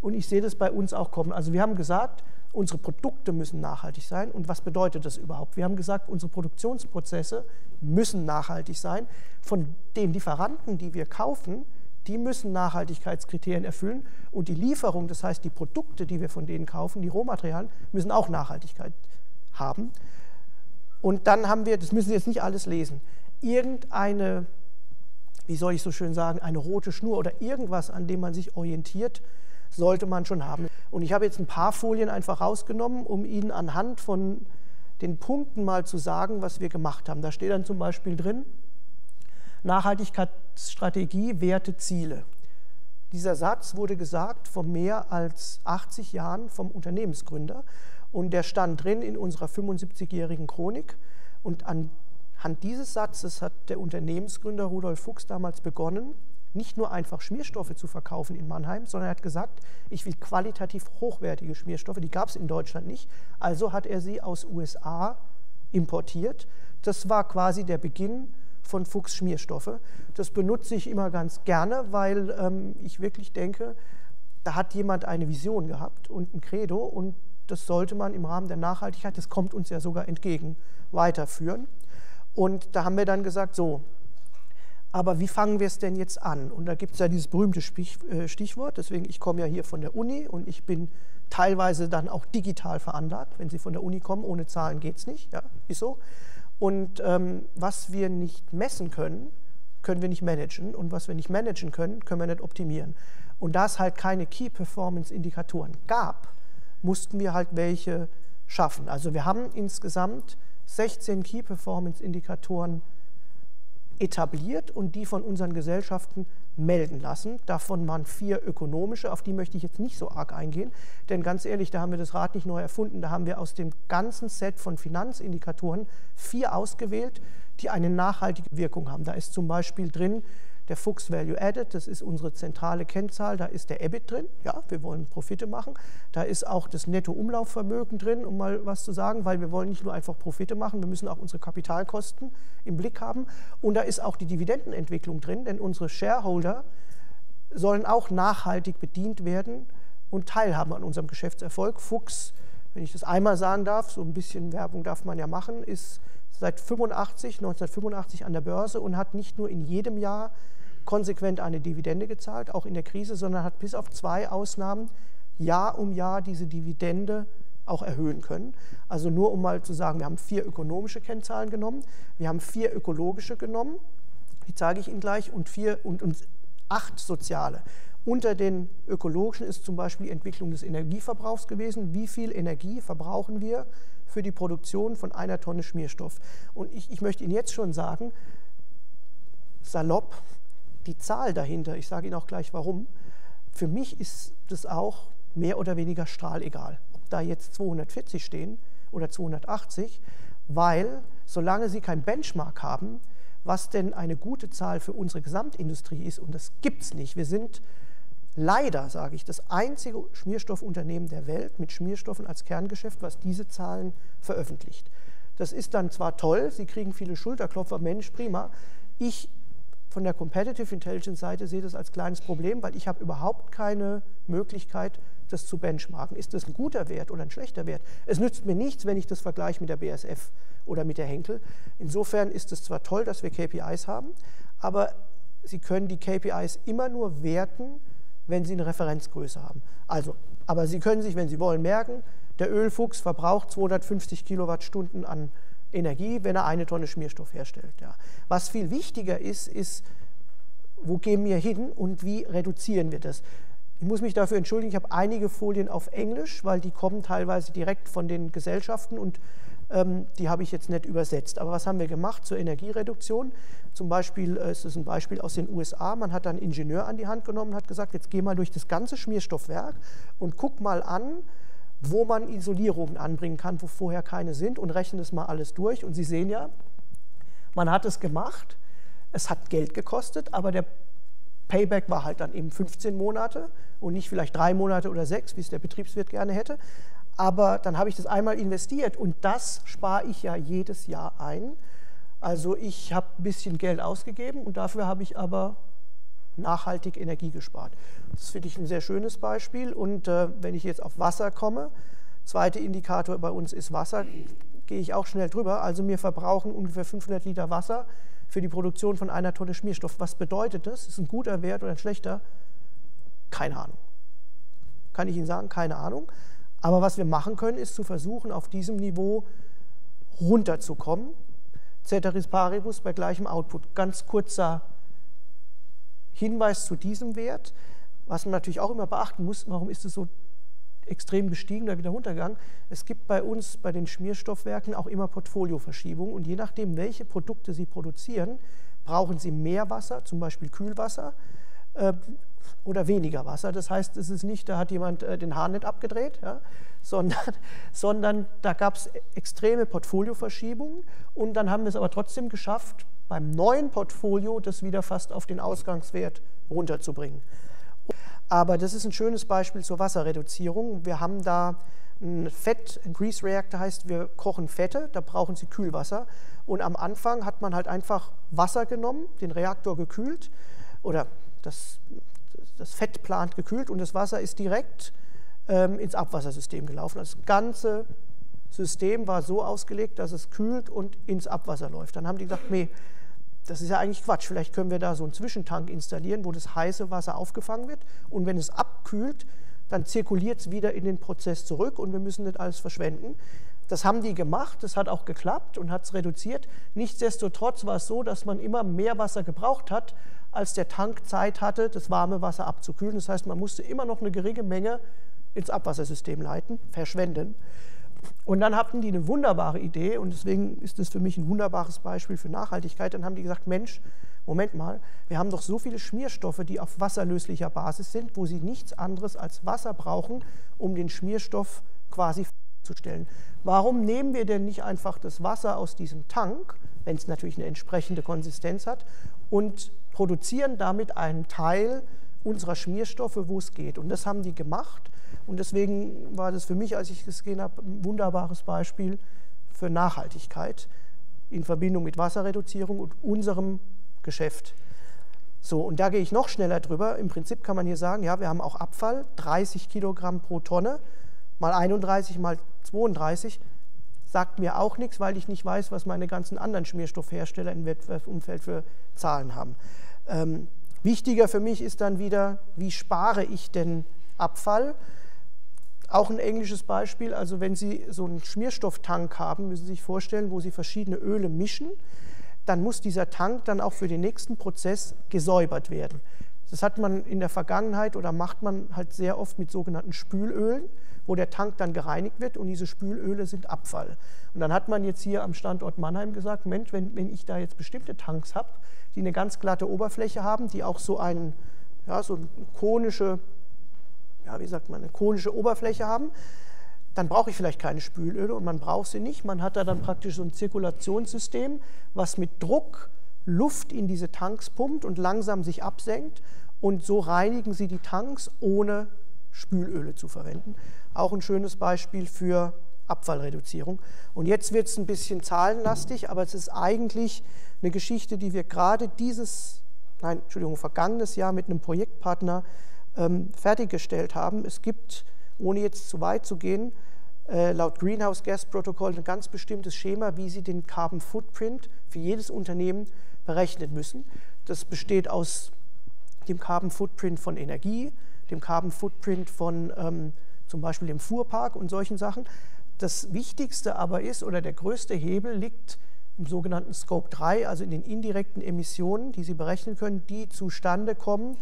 Und ich sehe das bei uns auch kommen. Also wir haben gesagt, unsere Produkte müssen nachhaltig sein. Und was bedeutet das überhaupt? Wir haben gesagt, unsere Produktionsprozesse müssen nachhaltig sein. Von den Lieferanten, die wir kaufen, die müssen Nachhaltigkeitskriterien erfüllen. Und die Lieferung, das heißt die Produkte, die wir von denen kaufen, die Rohmaterialien, müssen auch Nachhaltigkeit haben. Und dann haben wir, das müssen Sie jetzt nicht alles lesen, irgendeine, wie soll ich so schön sagen, eine rote Schnur oder irgendwas, an dem man sich orientiert, sollte man schon haben. Und ich habe jetzt ein paar Folien einfach rausgenommen, um Ihnen anhand von den Punkten mal zu sagen, was wir gemacht haben. Da steht dann zum Beispiel drin, Nachhaltigkeitsstrategie, Werte, Ziele. Dieser Satz wurde gesagt vor mehr als 80 Jahren vom Unternehmensgründer und der stand drin in unserer 75-jährigen Chronik. Und anhand dieses Satzes hat der Unternehmensgründer Rudolf Fuchs damals begonnen, nicht nur einfach Schmierstoffe zu verkaufen in Mannheim, sondern er hat gesagt, ich will qualitativ hochwertige Schmierstoffe, die gab es in Deutschland nicht, also hat er sie aus USA importiert. Das war quasi der Beginn von Fuchs Schmierstoffe. Das benutze ich immer ganz gerne, weil ähm, ich wirklich denke, da hat jemand eine Vision gehabt und ein Credo und das sollte man im Rahmen der Nachhaltigkeit, das kommt uns ja sogar entgegen, weiterführen. Und da haben wir dann gesagt, so, aber wie fangen wir es denn jetzt an? Und da gibt es ja dieses berühmte äh, Stichwort, deswegen ich komme ja hier von der Uni und ich bin teilweise dann auch digital veranlagt. Wenn Sie von der Uni kommen, ohne Zahlen geht es nicht, ja, ist so. Und ähm, was wir nicht messen können, können wir nicht managen und was wir nicht managen können, können wir nicht optimieren. Und da es halt keine Key Performance Indikatoren gab, mussten wir halt welche schaffen. Also wir haben insgesamt 16 Key Performance Indikatoren etabliert und die von unseren Gesellschaften melden lassen. Davon waren vier ökonomische, auf die möchte ich jetzt nicht so arg eingehen, denn ganz ehrlich, da haben wir das Rad nicht neu erfunden. Da haben wir aus dem ganzen Set von Finanzindikatoren vier ausgewählt, die eine nachhaltige Wirkung haben. Da ist zum Beispiel drin der Fuchs Value Added, das ist unsere zentrale Kennzahl, da ist der EBIT drin, ja, wir wollen Profite machen. Da ist auch das Nettoumlaufvermögen drin, um mal was zu sagen, weil wir wollen nicht nur einfach Profite machen, wir müssen auch unsere Kapitalkosten im Blick haben. Und da ist auch die Dividendenentwicklung drin, denn unsere Shareholder sollen auch nachhaltig bedient werden und teilhaben an unserem Geschäftserfolg. Fuchs, wenn ich das einmal sagen darf, so ein bisschen Werbung darf man ja machen, ist seit 85, 1985 an der Börse und hat nicht nur in jedem Jahr konsequent eine Dividende gezahlt, auch in der Krise, sondern hat bis auf zwei Ausnahmen Jahr um Jahr diese Dividende auch erhöhen können. Also nur um mal zu sagen, wir haben vier ökonomische Kennzahlen genommen, wir haben vier ökologische genommen, die zeige ich Ihnen gleich, und, vier, und, und acht soziale. Unter den ökologischen ist zum Beispiel die Entwicklung des Energieverbrauchs gewesen. Wie viel Energie verbrauchen wir für die Produktion von einer Tonne Schmierstoff? Und ich, ich möchte Ihnen jetzt schon sagen, salopp, die Zahl dahinter, ich sage Ihnen auch gleich warum, für mich ist das auch mehr oder weniger strahlegal, ob da jetzt 240 stehen oder 280, weil solange Sie kein Benchmark haben, was denn eine gute Zahl für unsere Gesamtindustrie ist, und das gibt es nicht. Wir sind leider, sage ich, das einzige Schmierstoffunternehmen der Welt mit Schmierstoffen als Kerngeschäft, was diese Zahlen veröffentlicht. Das ist dann zwar toll, Sie kriegen viele Schulterklopfer, Mensch, prima. Ich von der Competitive Intelligence Seite sehe das als kleines Problem, weil ich habe überhaupt keine Möglichkeit, das zu benchmarken. Ist das ein guter Wert oder ein schlechter Wert? Es nützt mir nichts, wenn ich das vergleiche mit der BSF oder mit der Henkel. Insofern ist es zwar toll, dass wir KPIs haben, aber Sie können die KPIs immer nur werten, wenn Sie eine Referenzgröße haben. Also, aber Sie können sich, wenn Sie wollen, merken, der Ölfuchs verbraucht 250 Kilowattstunden an Energie, wenn er eine Tonne Schmierstoff herstellt. Ja. Was viel wichtiger ist, ist, wo gehen wir hin und wie reduzieren wir das? Ich muss mich dafür entschuldigen, ich habe einige Folien auf Englisch, weil die kommen teilweise direkt von den Gesellschaften und ähm, die habe ich jetzt nicht übersetzt. Aber was haben wir gemacht zur Energiereduktion? Zum Beispiel äh, ist es ein Beispiel aus den USA. Man hat einen Ingenieur an die Hand genommen und hat gesagt, jetzt geh mal durch das ganze Schmierstoffwerk und guck mal an, wo man Isolierungen anbringen kann, wo vorher keine sind und rechnen das mal alles durch. Und Sie sehen ja, man hat es gemacht, es hat Geld gekostet, aber der Payback war halt dann eben 15 Monate und nicht vielleicht drei Monate oder sechs, wie es der Betriebswirt gerne hätte. Aber dann habe ich das einmal investiert und das spare ich ja jedes Jahr ein. Also ich habe ein bisschen Geld ausgegeben und dafür habe ich aber nachhaltig Energie gespart. Das finde ich ein sehr schönes Beispiel. Und äh, wenn ich jetzt auf Wasser komme, zweiter Indikator bei uns ist Wasser, gehe ich auch schnell drüber. Also wir verbrauchen ungefähr 500 Liter Wasser für die Produktion von einer Tonne Schmierstoff. Was bedeutet das? Ist ein guter Wert oder ein schlechter? Keine Ahnung. Kann ich Ihnen sagen, keine Ahnung. Aber was wir machen können, ist zu versuchen, auf diesem Niveau runterzukommen. Ceteris paribus bei gleichem Output. Ganz kurzer Hinweis zu diesem Wert, was man natürlich auch immer beachten muss, warum ist es so extrem gestiegen oder wieder runtergegangen. Es gibt bei uns bei den Schmierstoffwerken auch immer Portfolioverschiebungen und je nachdem, welche Produkte sie produzieren, brauchen sie mehr Wasser, zum Beispiel Kühlwasser, äh, oder weniger Wasser. Das heißt, es ist nicht, da hat jemand äh, den Hahn nicht abgedreht, ja, sondern, <laughs> sondern da gab es extreme Portfolioverschiebungen und dann haben wir es aber trotzdem geschafft, beim neuen Portfolio das wieder fast auf den Ausgangswert runterzubringen. Aber das ist ein schönes Beispiel zur Wasserreduzierung. Wir haben da ein Fett, ein Grease Reactor heißt, wir kochen Fette, da brauchen Sie Kühlwasser. Und am Anfang hat man halt einfach Wasser genommen, den Reaktor gekühlt oder das, das Fett plant gekühlt und das Wasser ist direkt ähm, ins Abwassersystem gelaufen. Also das ganze System war so ausgelegt, dass es kühlt und ins Abwasser läuft. Dann haben die gesagt, nee, das ist ja eigentlich Quatsch. Vielleicht können wir da so einen Zwischentank installieren, wo das heiße Wasser aufgefangen wird. Und wenn es abkühlt, dann zirkuliert es wieder in den Prozess zurück und wir müssen nicht alles verschwenden. Das haben die gemacht, das hat auch geklappt und hat es reduziert. Nichtsdestotrotz war es so, dass man immer mehr Wasser gebraucht hat, als der Tank Zeit hatte, das warme Wasser abzukühlen. Das heißt, man musste immer noch eine geringe Menge ins Abwassersystem leiten, verschwenden. Und dann hatten die eine wunderbare Idee und deswegen ist das für mich ein wunderbares Beispiel für Nachhaltigkeit. Dann haben die gesagt, Mensch, Moment mal, wir haben doch so viele Schmierstoffe, die auf wasserlöslicher Basis sind, wo sie nichts anderes als Wasser brauchen, um den Schmierstoff quasi zu stellen. Warum nehmen wir denn nicht einfach das Wasser aus diesem Tank, wenn es natürlich eine entsprechende Konsistenz hat, und produzieren damit einen Teil unserer Schmierstoffe, wo es geht. Und das haben die gemacht. Und deswegen war das für mich, als ich es gesehen habe, ein wunderbares Beispiel für Nachhaltigkeit in Verbindung mit Wasserreduzierung und unserem Geschäft. So, und da gehe ich noch schneller drüber. Im Prinzip kann man hier sagen, ja, wir haben auch Abfall, 30 Kilogramm pro Tonne, mal 31, mal 32, sagt mir auch nichts, weil ich nicht weiß, was meine ganzen anderen Schmierstoffhersteller im Wettbewerbsumfeld für Zahlen haben. Ähm, wichtiger für mich ist dann wieder, wie spare ich denn Abfall? Auch ein englisches Beispiel, also wenn Sie so einen Schmierstofftank haben, müssen Sie sich vorstellen, wo Sie verschiedene Öle mischen, dann muss dieser Tank dann auch für den nächsten Prozess gesäubert werden. Das hat man in der Vergangenheit oder macht man halt sehr oft mit sogenannten Spülölen, wo der Tank dann gereinigt wird und diese Spülöle sind Abfall. Und dann hat man jetzt hier am Standort Mannheim gesagt, Mensch, wenn, wenn ich da jetzt bestimmte Tanks habe, die eine ganz glatte Oberfläche haben, die auch so, einen, ja, so eine konische, ja, wie sagt man, eine konische Oberfläche haben, dann brauche ich vielleicht keine Spülöle und man braucht sie nicht. Man hat da dann praktisch so ein Zirkulationssystem, was mit Druck Luft in diese Tanks pumpt und langsam sich absenkt und so reinigen sie die Tanks, ohne Spülöle zu verwenden. Auch ein schönes Beispiel für Abfallreduzierung. Und jetzt wird es ein bisschen zahlenlastig, aber es ist eigentlich eine Geschichte, die wir gerade dieses, nein, Entschuldigung, vergangenes Jahr mit einem Projektpartner ähm, fertiggestellt haben. Es gibt, ohne jetzt zu weit zu gehen, äh, laut Greenhouse Gas Protocol ein ganz bestimmtes Schema, wie Sie den Carbon Footprint für jedes Unternehmen berechnen müssen. Das besteht aus dem Carbon Footprint von Energie, dem Carbon Footprint von ähm, zum Beispiel dem Fuhrpark und solchen Sachen. Das Wichtigste aber ist, oder der größte Hebel liegt im sogenannten Scope 3, also in den indirekten Emissionen, die Sie berechnen können, die zustande kommen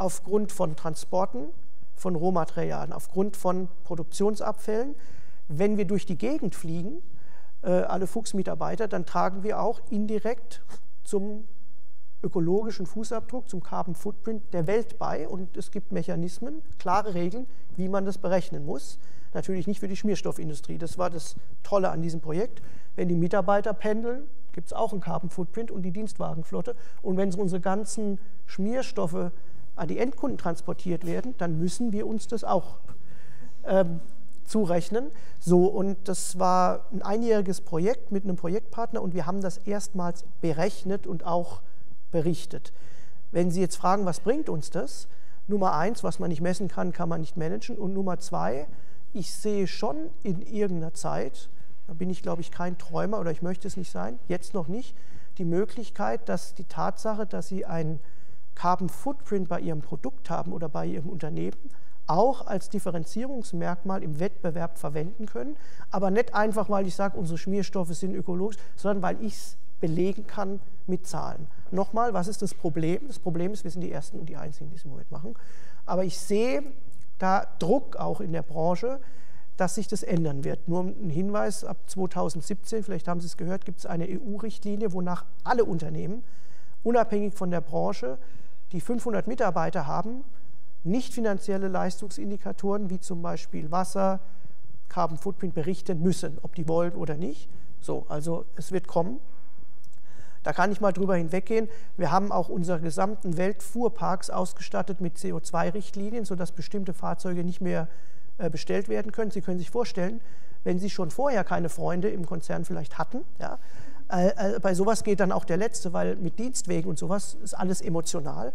aufgrund von Transporten, von Rohmaterialien, aufgrund von Produktionsabfällen. Wenn wir durch die Gegend fliegen, äh, alle Fuchsmitarbeiter, dann tragen wir auch indirekt zum ökologischen Fußabdruck, zum Carbon Footprint der Welt bei und es gibt Mechanismen, klare Regeln, wie man das berechnen muss. Natürlich nicht für die Schmierstoffindustrie. Das war das Tolle an diesem Projekt. Wenn die Mitarbeiter pendeln, gibt es auch einen Carbon Footprint und die Dienstwagenflotte. Und wenn unsere ganzen Schmierstoffe an die Endkunden transportiert werden, dann müssen wir uns das auch ähm, zurechnen. So, und das war ein einjähriges Projekt mit einem Projektpartner und wir haben das erstmals berechnet und auch berichtet. Wenn Sie jetzt fragen, was bringt uns das? Nummer eins, was man nicht messen kann, kann man nicht managen. Und Nummer zwei, ich sehe schon in irgendeiner Zeit, da bin ich glaube ich kein Träumer oder ich möchte es nicht sein, jetzt noch nicht, die Möglichkeit, dass die Tatsache, dass Sie einen Carbon Footprint bei Ihrem Produkt haben oder bei Ihrem Unternehmen, auch als Differenzierungsmerkmal im Wettbewerb verwenden können, aber nicht einfach, weil ich sage, unsere Schmierstoffe sind ökologisch, sondern weil ich es belegen kann mit Zahlen. Nochmal, was ist das Problem? Das Problem ist, wir sind die Ersten und die Einzigen, die es im Moment machen. Aber ich sehe da Druck auch in der Branche, dass sich das ändern wird. Nur ein Hinweis, ab 2017, vielleicht haben Sie es gehört, gibt es eine EU-Richtlinie, wonach alle Unternehmen, unabhängig von der Branche, die 500 Mitarbeiter haben, nicht finanzielle Leistungsindikatoren wie zum Beispiel Wasser, Carbon Footprint berichten müssen, ob die wollen oder nicht. So, also es wird kommen. Da kann ich mal drüber hinweggehen. Wir haben auch unsere gesamten Weltfuhrparks ausgestattet mit CO2-Richtlinien, sodass bestimmte Fahrzeuge nicht mehr äh, bestellt werden können. Sie können sich vorstellen, wenn Sie schon vorher keine Freunde im Konzern vielleicht hatten, ja, äh, äh, bei sowas geht dann auch der Letzte, weil mit Dienstwegen und sowas ist alles emotional.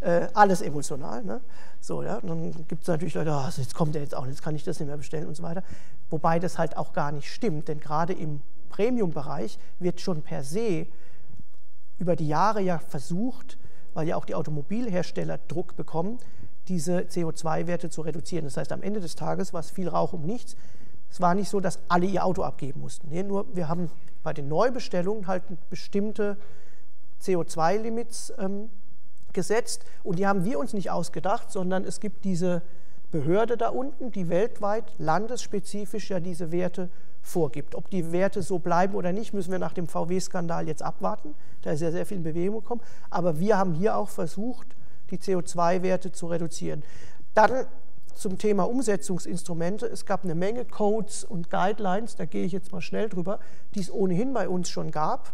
Äh, alles emotional. Ne? So, ja, dann gibt es natürlich Leute, oh, jetzt kommt der jetzt auch, jetzt kann ich das nicht mehr bestellen und so weiter. Wobei das halt auch gar nicht stimmt, denn gerade im Premium-Bereich wird schon per se über die Jahre ja versucht, weil ja auch die Automobilhersteller Druck bekommen, diese CO2-Werte zu reduzieren. Das heißt, am Ende des Tages war es viel Rauch um nichts. Es war nicht so, dass alle ihr Auto abgeben mussten. Nee, nur wir haben bei den Neubestellungen halt bestimmte CO2-Limits ähm, gesetzt und die haben wir uns nicht ausgedacht, sondern es gibt diese Behörde da unten, die weltweit landesspezifisch ja diese Werte vorgibt. Ob die Werte so bleiben oder nicht, müssen wir nach dem VW-Skandal jetzt abwarten. Da ist ja sehr viel in Bewegung gekommen. Aber wir haben hier auch versucht, die CO2-Werte zu reduzieren. Dann zum Thema Umsetzungsinstrumente. Es gab eine Menge Codes und Guidelines, da gehe ich jetzt mal schnell drüber, die es ohnehin bei uns schon gab.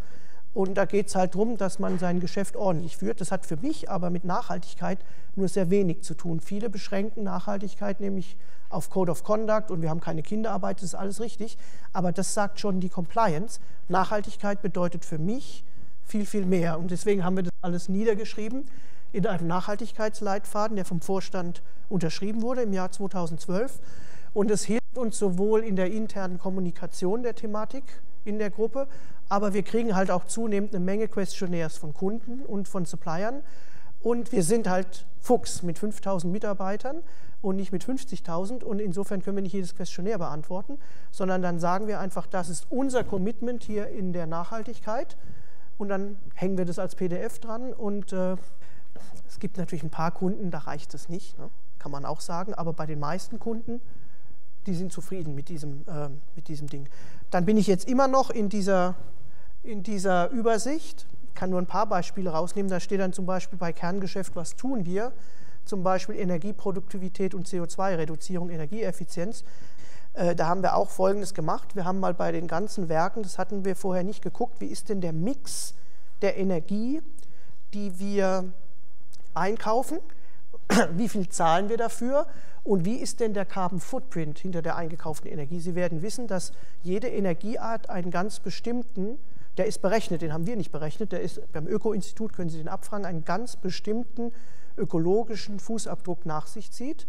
Und da geht es halt darum, dass man sein Geschäft ordentlich führt. Das hat für mich aber mit Nachhaltigkeit nur sehr wenig zu tun. Viele beschränken Nachhaltigkeit nämlich auf Code of Conduct und wir haben keine Kinderarbeit, das ist alles richtig. Aber das sagt schon die Compliance. Nachhaltigkeit bedeutet für mich viel, viel mehr. Und deswegen haben wir das alles niedergeschrieben in einem Nachhaltigkeitsleitfaden, der vom Vorstand unterschrieben wurde im Jahr 2012. Und es hilft uns sowohl in der internen Kommunikation der Thematik in der Gruppe, aber wir kriegen halt auch zunehmend eine Menge Questionnaires von Kunden und von Suppliern. Und wir sind halt Fuchs mit 5000 Mitarbeitern und nicht mit 50.000. Und insofern können wir nicht jedes Questionnaire beantworten, sondern dann sagen wir einfach, das ist unser Commitment hier in der Nachhaltigkeit. Und dann hängen wir das als PDF dran und äh, es gibt natürlich ein paar Kunden, da reicht es nicht, ne? kann man auch sagen, aber bei den meisten Kunden, die sind zufrieden mit diesem, äh, mit diesem Ding. Dann bin ich jetzt immer noch in dieser, in dieser Übersicht, kann nur ein paar Beispiele rausnehmen, da steht dann zum Beispiel bei Kerngeschäft, was tun wir, zum Beispiel Energieproduktivität und CO2-Reduzierung, Energieeffizienz. Äh, da haben wir auch Folgendes gemacht. Wir haben mal bei den ganzen Werken, das hatten wir vorher nicht geguckt, wie ist denn der Mix der Energie, die wir einkaufen, <clears throat> wie viel zahlen wir dafür und wie ist denn der Carbon Footprint hinter der eingekauften Energie. Sie werden wissen, dass jede Energieart einen ganz bestimmten, der ist berechnet, den haben wir nicht berechnet, der ist beim Öko-Institut, können Sie den abfragen, einen ganz bestimmten ökologischen Fußabdruck nach sich zieht.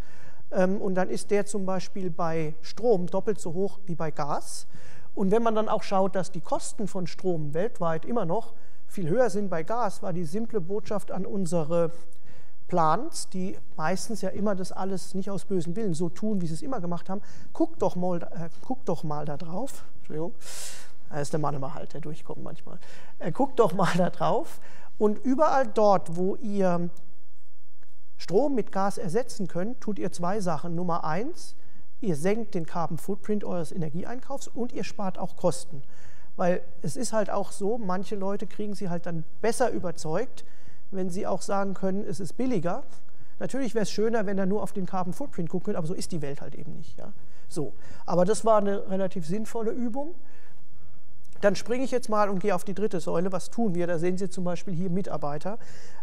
Ähm, und dann ist der zum Beispiel bei Strom doppelt so hoch wie bei Gas. Und wenn man dann auch schaut, dass die Kosten von Strom weltweit immer noch viel höher sind bei Gas, war die simple Botschaft an unsere Plans, die meistens ja immer das alles nicht aus bösen Willen so tun, wie sie es immer gemacht haben. Guckt doch mal, äh, guckt doch mal da drauf. Entschuldigung, da ist der Mann immer halt, der durchkommt manchmal. Äh, guckt doch mal da drauf und überall dort, wo ihr Strom mit Gas ersetzen könnt, tut ihr zwei Sachen. Nummer eins, ihr senkt den Carbon Footprint eures Energieeinkaufs und ihr spart auch Kosten. Weil es ist halt auch so, manche Leute kriegen sie halt dann besser überzeugt, wenn sie auch sagen können, es ist billiger. Natürlich wäre es schöner, wenn er nur auf den Carbon Footprint gucken könnte, aber so ist die Welt halt eben nicht. Ja? So. Aber das war eine relativ sinnvolle Übung. Dann springe ich jetzt mal und gehe auf die dritte Säule. Was tun wir? Da sehen Sie zum Beispiel hier Mitarbeiter.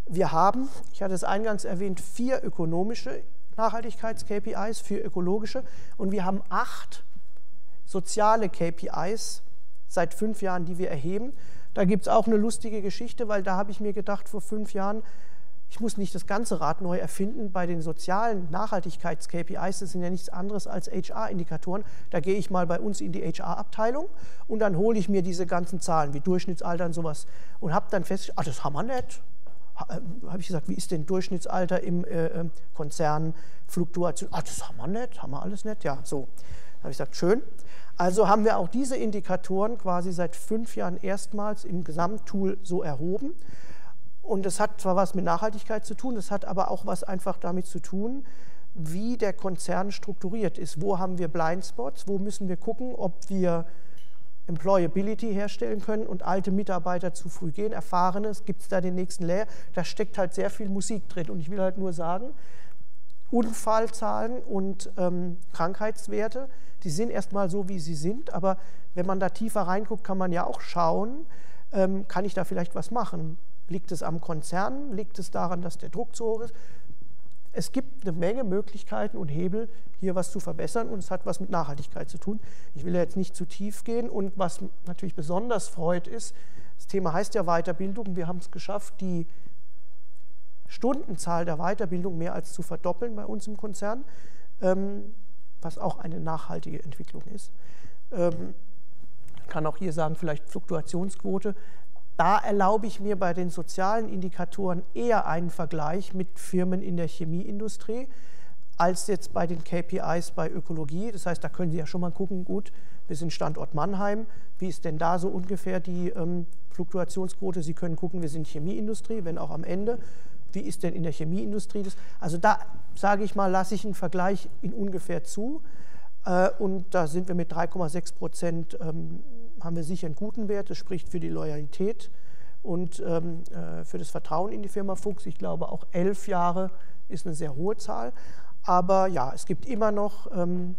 Wir haben, ich hatte es eingangs erwähnt, vier ökonomische Nachhaltigkeits-KPIs, vier ökologische und wir haben acht soziale KPIs seit fünf Jahren, die wir erheben. Da gibt es auch eine lustige Geschichte, weil da habe ich mir gedacht, vor fünf Jahren, ich muss nicht das ganze Rad neu erfinden. Bei den sozialen Nachhaltigkeits-KPIs, das sind ja nichts anderes als HR-Indikatoren. Da gehe ich mal bei uns in die HR-Abteilung und dann hole ich mir diese ganzen Zahlen wie Durchschnittsalter und sowas und habe dann festgestellt, ah, das haben wir nicht. Äh, habe ich gesagt, wie ist denn Durchschnittsalter im äh, äh, Konzern, Fluktuation? Ah, das haben wir nicht, haben wir alles nicht. Ja, so. Da habe ich gesagt, schön. Also haben wir auch diese Indikatoren quasi seit fünf Jahren erstmals im Gesamttool so erhoben. Und das hat zwar was mit Nachhaltigkeit zu tun, das hat aber auch was einfach damit zu tun, wie der Konzern strukturiert ist. Wo haben wir Blindspots? Wo müssen wir gucken, ob wir Employability herstellen können und alte Mitarbeiter zu früh gehen, erfahrene, gibt es da den nächsten Layer. Da steckt halt sehr viel Musik drin. Und ich will halt nur sagen, Unfallzahlen und ähm, Krankheitswerte, die sind erstmal so, wie sie sind, aber wenn man da tiefer reinguckt, kann man ja auch schauen, ähm, kann ich da vielleicht was machen? Liegt es am Konzern? Liegt es daran, dass der Druck zu hoch ist? Es gibt eine Menge Möglichkeiten und Hebel, hier was zu verbessern und es hat was mit Nachhaltigkeit zu tun. Ich will ja jetzt nicht zu tief gehen und was natürlich besonders freut ist, das Thema heißt ja Weiterbildung. Wir haben es geschafft, die Stundenzahl der Weiterbildung mehr als zu verdoppeln bei uns im Konzern, ähm, was auch eine nachhaltige Entwicklung ist. Ähm, kann auch hier sagen, vielleicht Fluktuationsquote. Da erlaube ich mir bei den sozialen Indikatoren eher einen Vergleich mit Firmen in der Chemieindustrie als jetzt bei den KPIs bei Ökologie. Das heißt, da können Sie ja schon mal gucken, gut, wir sind Standort Mannheim, wie ist denn da so ungefähr die ähm, Fluktuationsquote? Sie können gucken, wir sind Chemieindustrie, wenn auch am Ende. Wie ist denn in der Chemieindustrie das? Also da sage ich mal, lasse ich einen Vergleich in ungefähr zu. Äh, und da sind wir mit 3,6 Prozent, ähm, haben wir sicher einen guten Wert. Das spricht für die Loyalität und ähm, äh, für das Vertrauen in die Firma Fuchs. Ich glaube, auch elf Jahre ist eine sehr hohe Zahl. Aber ja, es gibt immer noch, ähm,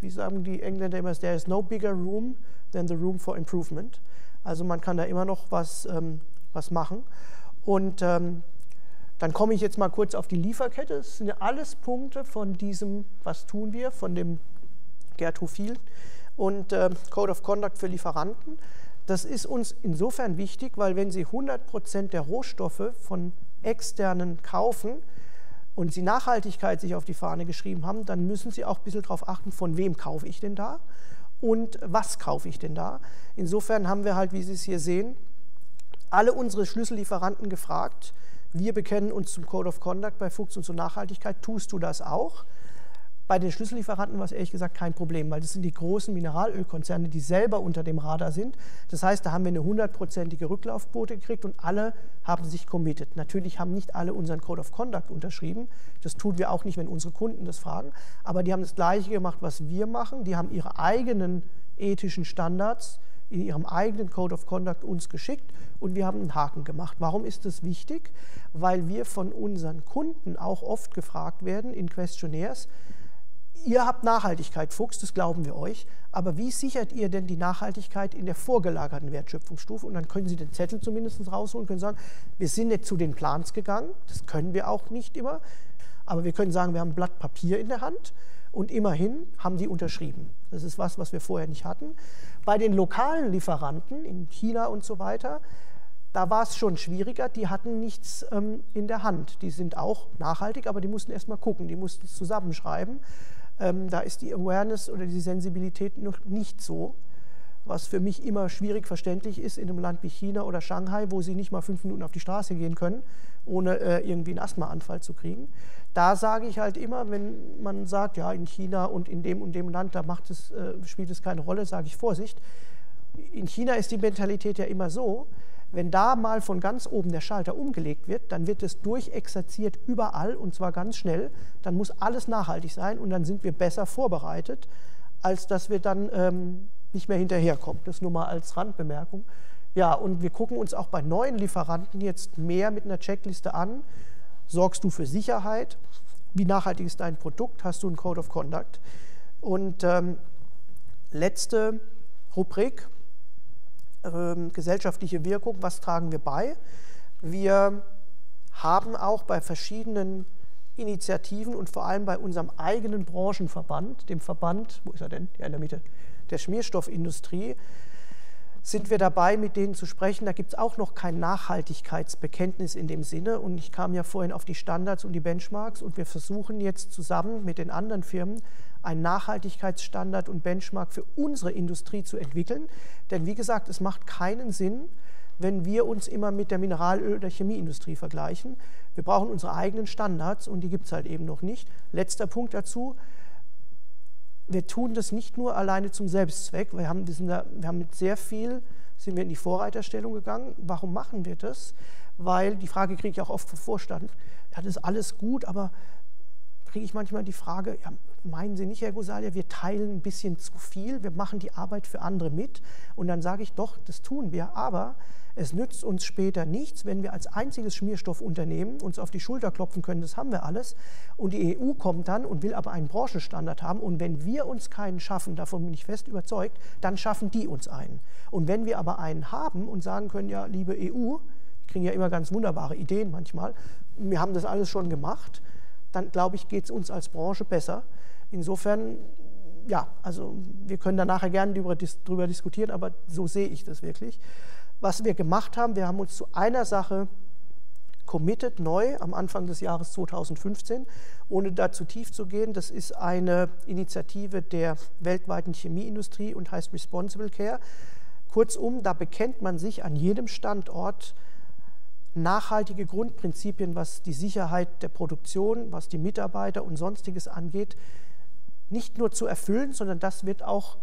wie sagen die Engländer immer, there is no bigger room than the room for improvement. Also man kann da immer noch was, was machen. Und dann komme ich jetzt mal kurz auf die Lieferkette. Das sind ja alles Punkte von diesem, was tun wir, von dem Gerd Hofil und äh, Code of Conduct für Lieferanten. Das ist uns insofern wichtig, weil wenn Sie 100 Prozent der Rohstoffe von externen kaufen, und Sie Nachhaltigkeit sich auf die Fahne geschrieben haben, dann müssen Sie auch ein bisschen darauf achten, von wem kaufe ich denn da und was kaufe ich denn da. Insofern haben wir halt, wie Sie es hier sehen, alle unsere Schlüssellieferanten gefragt. Wir bekennen uns zum Code of Conduct bei Fuchs und zur Nachhaltigkeit. Tust du das auch? Bei den Schlüssellieferanten war es ehrlich gesagt kein Problem, weil das sind die großen Mineralölkonzerne, die selber unter dem Radar sind. Das heißt, da haben wir eine hundertprozentige Rücklaufquote gekriegt und alle haben sich committed. Natürlich haben nicht alle unseren Code of Conduct unterschrieben. Das tun wir auch nicht, wenn unsere Kunden das fragen. Aber die haben das Gleiche gemacht, was wir machen. Die haben ihre eigenen ethischen Standards in ihrem eigenen Code of Conduct uns geschickt und wir haben einen Haken gemacht. Warum ist das wichtig? Weil wir von unseren Kunden auch oft gefragt werden in Questionnaires, Ihr habt Nachhaltigkeit, Fuchs, das glauben wir euch, aber wie sichert ihr denn die Nachhaltigkeit in der vorgelagerten Wertschöpfungsstufe? Und dann können Sie den Zettel zumindest rausholen und können sagen, wir sind nicht zu den Plans gegangen, das können wir auch nicht immer, aber wir können sagen, wir haben ein Blatt Papier in der Hand und immerhin haben die unterschrieben. Das ist was, was wir vorher nicht hatten. Bei den lokalen Lieferanten in China und so weiter, da war es schon schwieriger, die hatten nichts ähm, in der Hand. Die sind auch nachhaltig, aber die mussten erst mal gucken, die mussten es zusammenschreiben. Ähm, da ist die Awareness oder die Sensibilität noch nicht so, was für mich immer schwierig verständlich ist in einem Land wie China oder Shanghai, wo sie nicht mal fünf Minuten auf die Straße gehen können, ohne äh, irgendwie einen Asthmaanfall zu kriegen. Da sage ich halt immer, wenn man sagt, ja, in China und in dem und dem Land, da es, äh, spielt es keine Rolle, sage ich Vorsicht. In China ist die Mentalität ja immer so, wenn da mal von ganz oben der Schalter umgelegt wird, dann wird es durchexerziert überall und zwar ganz schnell. Dann muss alles nachhaltig sein und dann sind wir besser vorbereitet, als dass wir dann ähm, nicht mehr hinterherkommen. Das nur mal als Randbemerkung. Ja, und wir gucken uns auch bei neuen Lieferanten jetzt mehr mit einer Checkliste an. Sorgst du für Sicherheit? Wie nachhaltig ist dein Produkt? Hast du einen Code of Conduct? Und ähm, letzte Rubrik, ähm, gesellschaftliche Wirkung, was tragen wir bei. Wir haben auch bei verschiedenen Initiativen und vor allem bei unserem eigenen Branchenverband, dem Verband, wo ist er denn? Ja, in der Mitte, der Schmierstoffindustrie, sind wir dabei, mit denen zu sprechen. Da gibt es auch noch kein Nachhaltigkeitsbekenntnis in dem Sinne. Und ich kam ja vorhin auf die Standards und die Benchmarks und wir versuchen jetzt zusammen mit den anderen Firmen einen Nachhaltigkeitsstandard und Benchmark für unsere Industrie zu entwickeln. Denn wie gesagt, es macht keinen Sinn, wenn wir uns immer mit der Mineralöl- oder Chemieindustrie vergleichen. Wir brauchen unsere eigenen Standards und die gibt es halt eben noch nicht. Letzter Punkt dazu. Wir tun das nicht nur alleine zum Selbstzweck. Wir haben, da, wir haben mit sehr viel, sind wir in die Vorreiterstellung gegangen. Warum machen wir das? Weil, die Frage kriege ich auch oft vom Vorstand, ja, das ist alles gut, aber kriege ich manchmal die Frage, ja, meinen Sie nicht, Herr Gosalia, wir teilen ein bisschen zu viel, wir machen die Arbeit für andere mit. Und dann sage ich, doch, das tun wir, aber es nützt uns später nichts, wenn wir als einziges Schmierstoffunternehmen uns auf die Schulter klopfen können, das haben wir alles. Und die EU kommt dann und will aber einen Branchenstandard haben. Und wenn wir uns keinen schaffen, davon bin ich fest überzeugt, dann schaffen die uns einen. Und wenn wir aber einen haben und sagen können, ja, liebe EU, kriegen ja immer ganz wunderbare Ideen manchmal, wir haben das alles schon gemacht, dann glaube ich, geht es uns als Branche besser. Insofern, ja, also wir können da nachher gerne drüber, drüber diskutieren, aber so sehe ich das wirklich. Was wir gemacht haben, wir haben uns zu einer Sache committed neu am Anfang des Jahres 2015. Ohne da zu tief zu gehen, das ist eine Initiative der weltweiten Chemieindustrie und heißt Responsible Care. Kurzum, da bekennt man sich an jedem Standort nachhaltige Grundprinzipien, was die Sicherheit der Produktion, was die Mitarbeiter und sonstiges angeht, nicht nur zu erfüllen, sondern das wird auch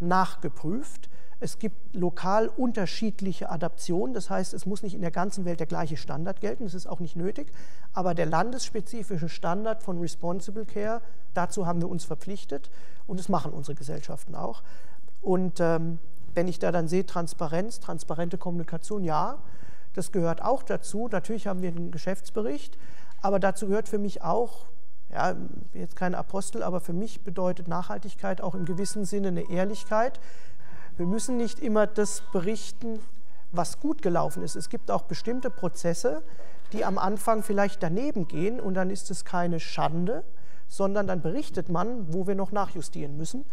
nachgeprüft. Es gibt lokal unterschiedliche Adaptionen, das heißt, es muss nicht in der ganzen Welt der gleiche Standard gelten, das ist auch nicht nötig, aber der landesspezifische Standard von Responsible Care, dazu haben wir uns verpflichtet. Und das machen unsere Gesellschaften auch. Und ähm, wenn ich da dann sehe, Transparenz, transparente Kommunikation, ja, das gehört auch dazu. Natürlich haben wir einen Geschäftsbericht, aber dazu gehört für mich auch, ja, jetzt kein Apostel, aber für mich bedeutet Nachhaltigkeit auch im gewissen Sinne eine Ehrlichkeit. Wir müssen nicht immer das berichten, was gut gelaufen ist. Es gibt auch bestimmte Prozesse, die am Anfang vielleicht daneben gehen und dann ist es keine Schande, sondern dann berichtet man, wo wir noch nachjustieren müssen.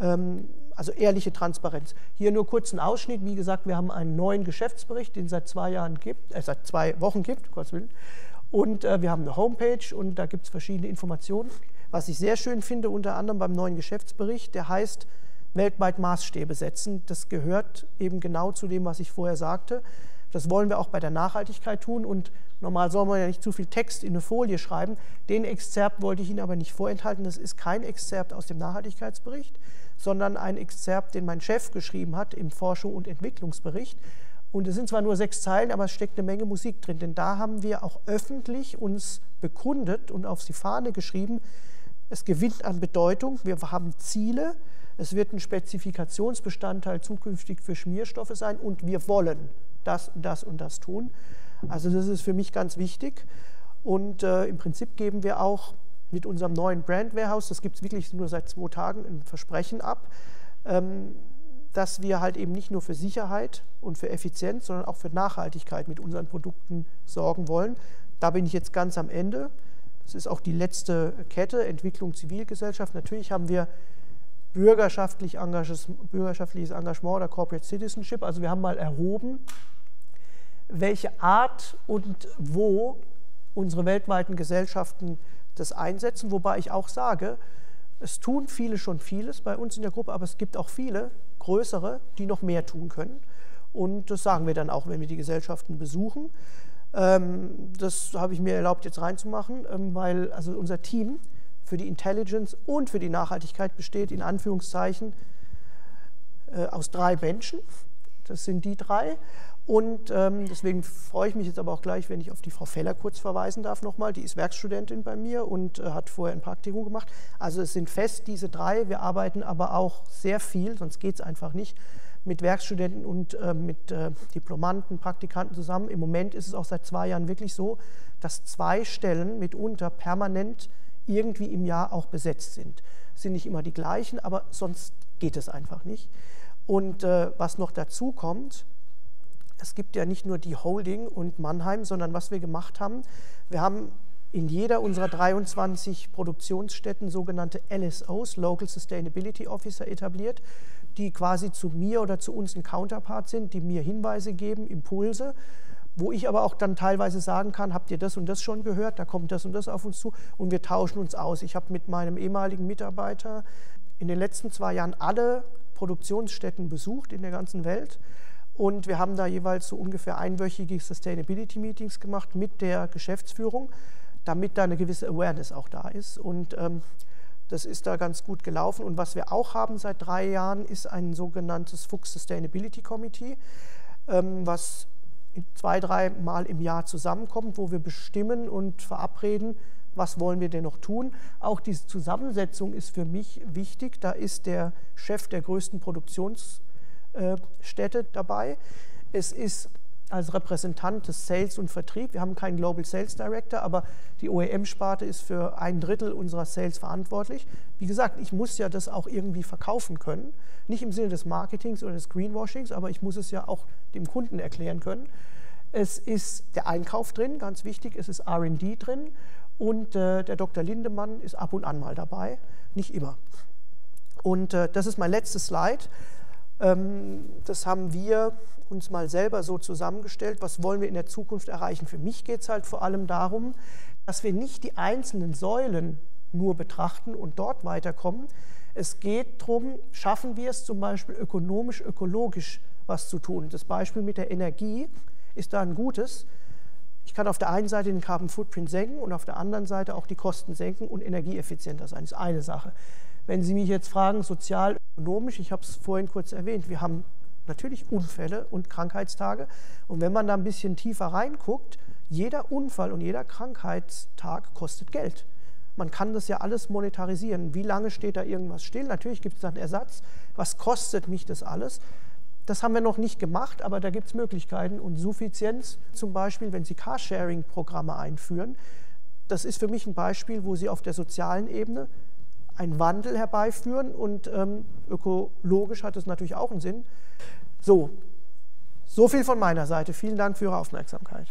Ähm, also ehrliche Transparenz. Hier nur kurz ein Ausschnitt. Wie gesagt, wir haben einen neuen Geschäftsbericht, den es seit zwei Jahren gibt, äh, seit zwei Wochen gibt, Gottes Willen. Und äh, wir haben eine Homepage und da gibt es verschiedene Informationen. Was ich sehr schön finde, unter anderem beim neuen Geschäftsbericht, der heißt weltweit Maßstäbe setzen. Das gehört eben genau zu dem, was ich vorher sagte. Das wollen wir auch bei der Nachhaltigkeit tun und normal soll man ja nicht zu viel Text in eine Folie schreiben. Den Exzerpt wollte ich Ihnen aber nicht vorenthalten. Das ist kein Exzerpt aus dem Nachhaltigkeitsbericht, sondern ein Exzerpt, den mein Chef geschrieben hat im Forschung- und Entwicklungsbericht. Und es sind zwar nur sechs Zeilen, aber es steckt eine Menge Musik drin, denn da haben wir auch öffentlich uns bekundet und auf die Fahne geschrieben, es gewinnt an Bedeutung, wir haben Ziele, es wird ein Spezifikationsbestandteil zukünftig für Schmierstoffe sein und wir wollen das und das und das tun. Also das ist für mich ganz wichtig. Und äh, im Prinzip geben wir auch mit unserem neuen Brand Warehouse, das gibt es wirklich nur seit zwei Tagen, ein Versprechen ab, ähm, dass wir halt eben nicht nur für Sicherheit und für Effizienz, sondern auch für Nachhaltigkeit mit unseren Produkten sorgen wollen. Da bin ich jetzt ganz am Ende. Das ist auch die letzte Kette, Entwicklung Zivilgesellschaft. Natürlich haben wir bürgerschaftlich bürgerschaftliches Engagement oder Corporate Citizenship. Also wir haben mal erhoben, welche Art und wo unsere weltweiten Gesellschaften das einsetzen, wobei ich auch sage, es tun viele schon vieles bei uns in der Gruppe, aber es gibt auch viele größere, die noch mehr tun können. Und das sagen wir dann auch, wenn wir die Gesellschaften besuchen. Ähm, das habe ich mir erlaubt, jetzt reinzumachen, ähm, weil also unser Team für die Intelligence und für die Nachhaltigkeit besteht in Anführungszeichen äh, aus drei Menschen. Das sind die drei. Und ähm, deswegen freue ich mich jetzt aber auch gleich, wenn ich auf die Frau Feller kurz verweisen darf nochmal. Die ist Werkstudentin bei mir und äh, hat vorher ein Praktikum gemacht. Also es sind fest diese drei. Wir arbeiten aber auch sehr viel, sonst geht es einfach nicht, mit Werkstudenten und äh, mit äh, Diplomanten, Praktikanten zusammen. Im Moment ist es auch seit zwei Jahren wirklich so, dass zwei Stellen mitunter permanent irgendwie im Jahr auch besetzt sind. Es sind nicht immer die gleichen, aber sonst geht es einfach nicht. Und äh, was noch dazu kommt, es gibt ja nicht nur die Holding und Mannheim, sondern was wir gemacht haben, wir haben in jeder unserer 23 Produktionsstätten sogenannte LSOs, Local Sustainability Officer, etabliert, die quasi zu mir oder zu uns ein Counterpart sind, die mir Hinweise geben, Impulse wo ich aber auch dann teilweise sagen kann, habt ihr das und das schon gehört, da kommt das und das auf uns zu und wir tauschen uns aus. Ich habe mit meinem ehemaligen Mitarbeiter in den letzten zwei Jahren alle Produktionsstätten besucht in der ganzen Welt und wir haben da jeweils so ungefähr einwöchige Sustainability Meetings gemacht mit der Geschäftsführung, damit da eine gewisse Awareness auch da ist und ähm, das ist da ganz gut gelaufen. Und was wir auch haben seit drei Jahren, ist ein sogenanntes Fuchs Sustainability Committee, ähm, was zwei, drei Mal im Jahr zusammenkommt, wo wir bestimmen und verabreden, was wollen wir denn noch tun. Auch diese Zusammensetzung ist für mich wichtig. Da ist der Chef der größten Produktionsstätte dabei. Es ist als Repräsentant des Sales und Vertrieb. Wir haben keinen Global Sales Director, aber die OEM-Sparte ist für ein Drittel unserer Sales verantwortlich. Wie gesagt, ich muss ja das auch irgendwie verkaufen können. Nicht im Sinne des Marketings oder des Greenwashings, aber ich muss es ja auch dem Kunden erklären können. Es ist der Einkauf drin, ganz wichtig, es ist RD drin und äh, der Dr. Lindemann ist ab und an mal dabei, nicht immer. Und äh, das ist mein letztes Slide. Ähm, das haben wir uns mal selber so zusammengestellt. Was wollen wir in der Zukunft erreichen? Für mich geht es halt vor allem darum, dass wir nicht die einzelnen Säulen nur betrachten und dort weiterkommen. Es geht darum, schaffen wir es zum Beispiel ökonomisch, ökologisch was zu tun. Das Beispiel mit der Energie ist da ein gutes. Ich kann auf der einen Seite den Carbon Footprint senken und auf der anderen Seite auch die Kosten senken und energieeffizienter sein. Das ist eine Sache. Wenn Sie mich jetzt fragen, sozial, ökonomisch, ich habe es vorhin kurz erwähnt, wir haben natürlich Unfälle und Krankheitstage. Und wenn man da ein bisschen tiefer reinguckt, jeder Unfall und jeder Krankheitstag kostet Geld. Man kann das ja alles monetarisieren. Wie lange steht da irgendwas still? Natürlich gibt es dann Ersatz. Was kostet mich das alles? Das haben wir noch nicht gemacht, aber da gibt es Möglichkeiten. Und Suffizienz zum Beispiel, wenn Sie Carsharing-Programme einführen, das ist für mich ein Beispiel, wo Sie auf der sozialen Ebene einen Wandel herbeiführen und ähm, ökologisch hat es natürlich auch einen Sinn. So, so viel von meiner Seite. Vielen Dank für Ihre Aufmerksamkeit.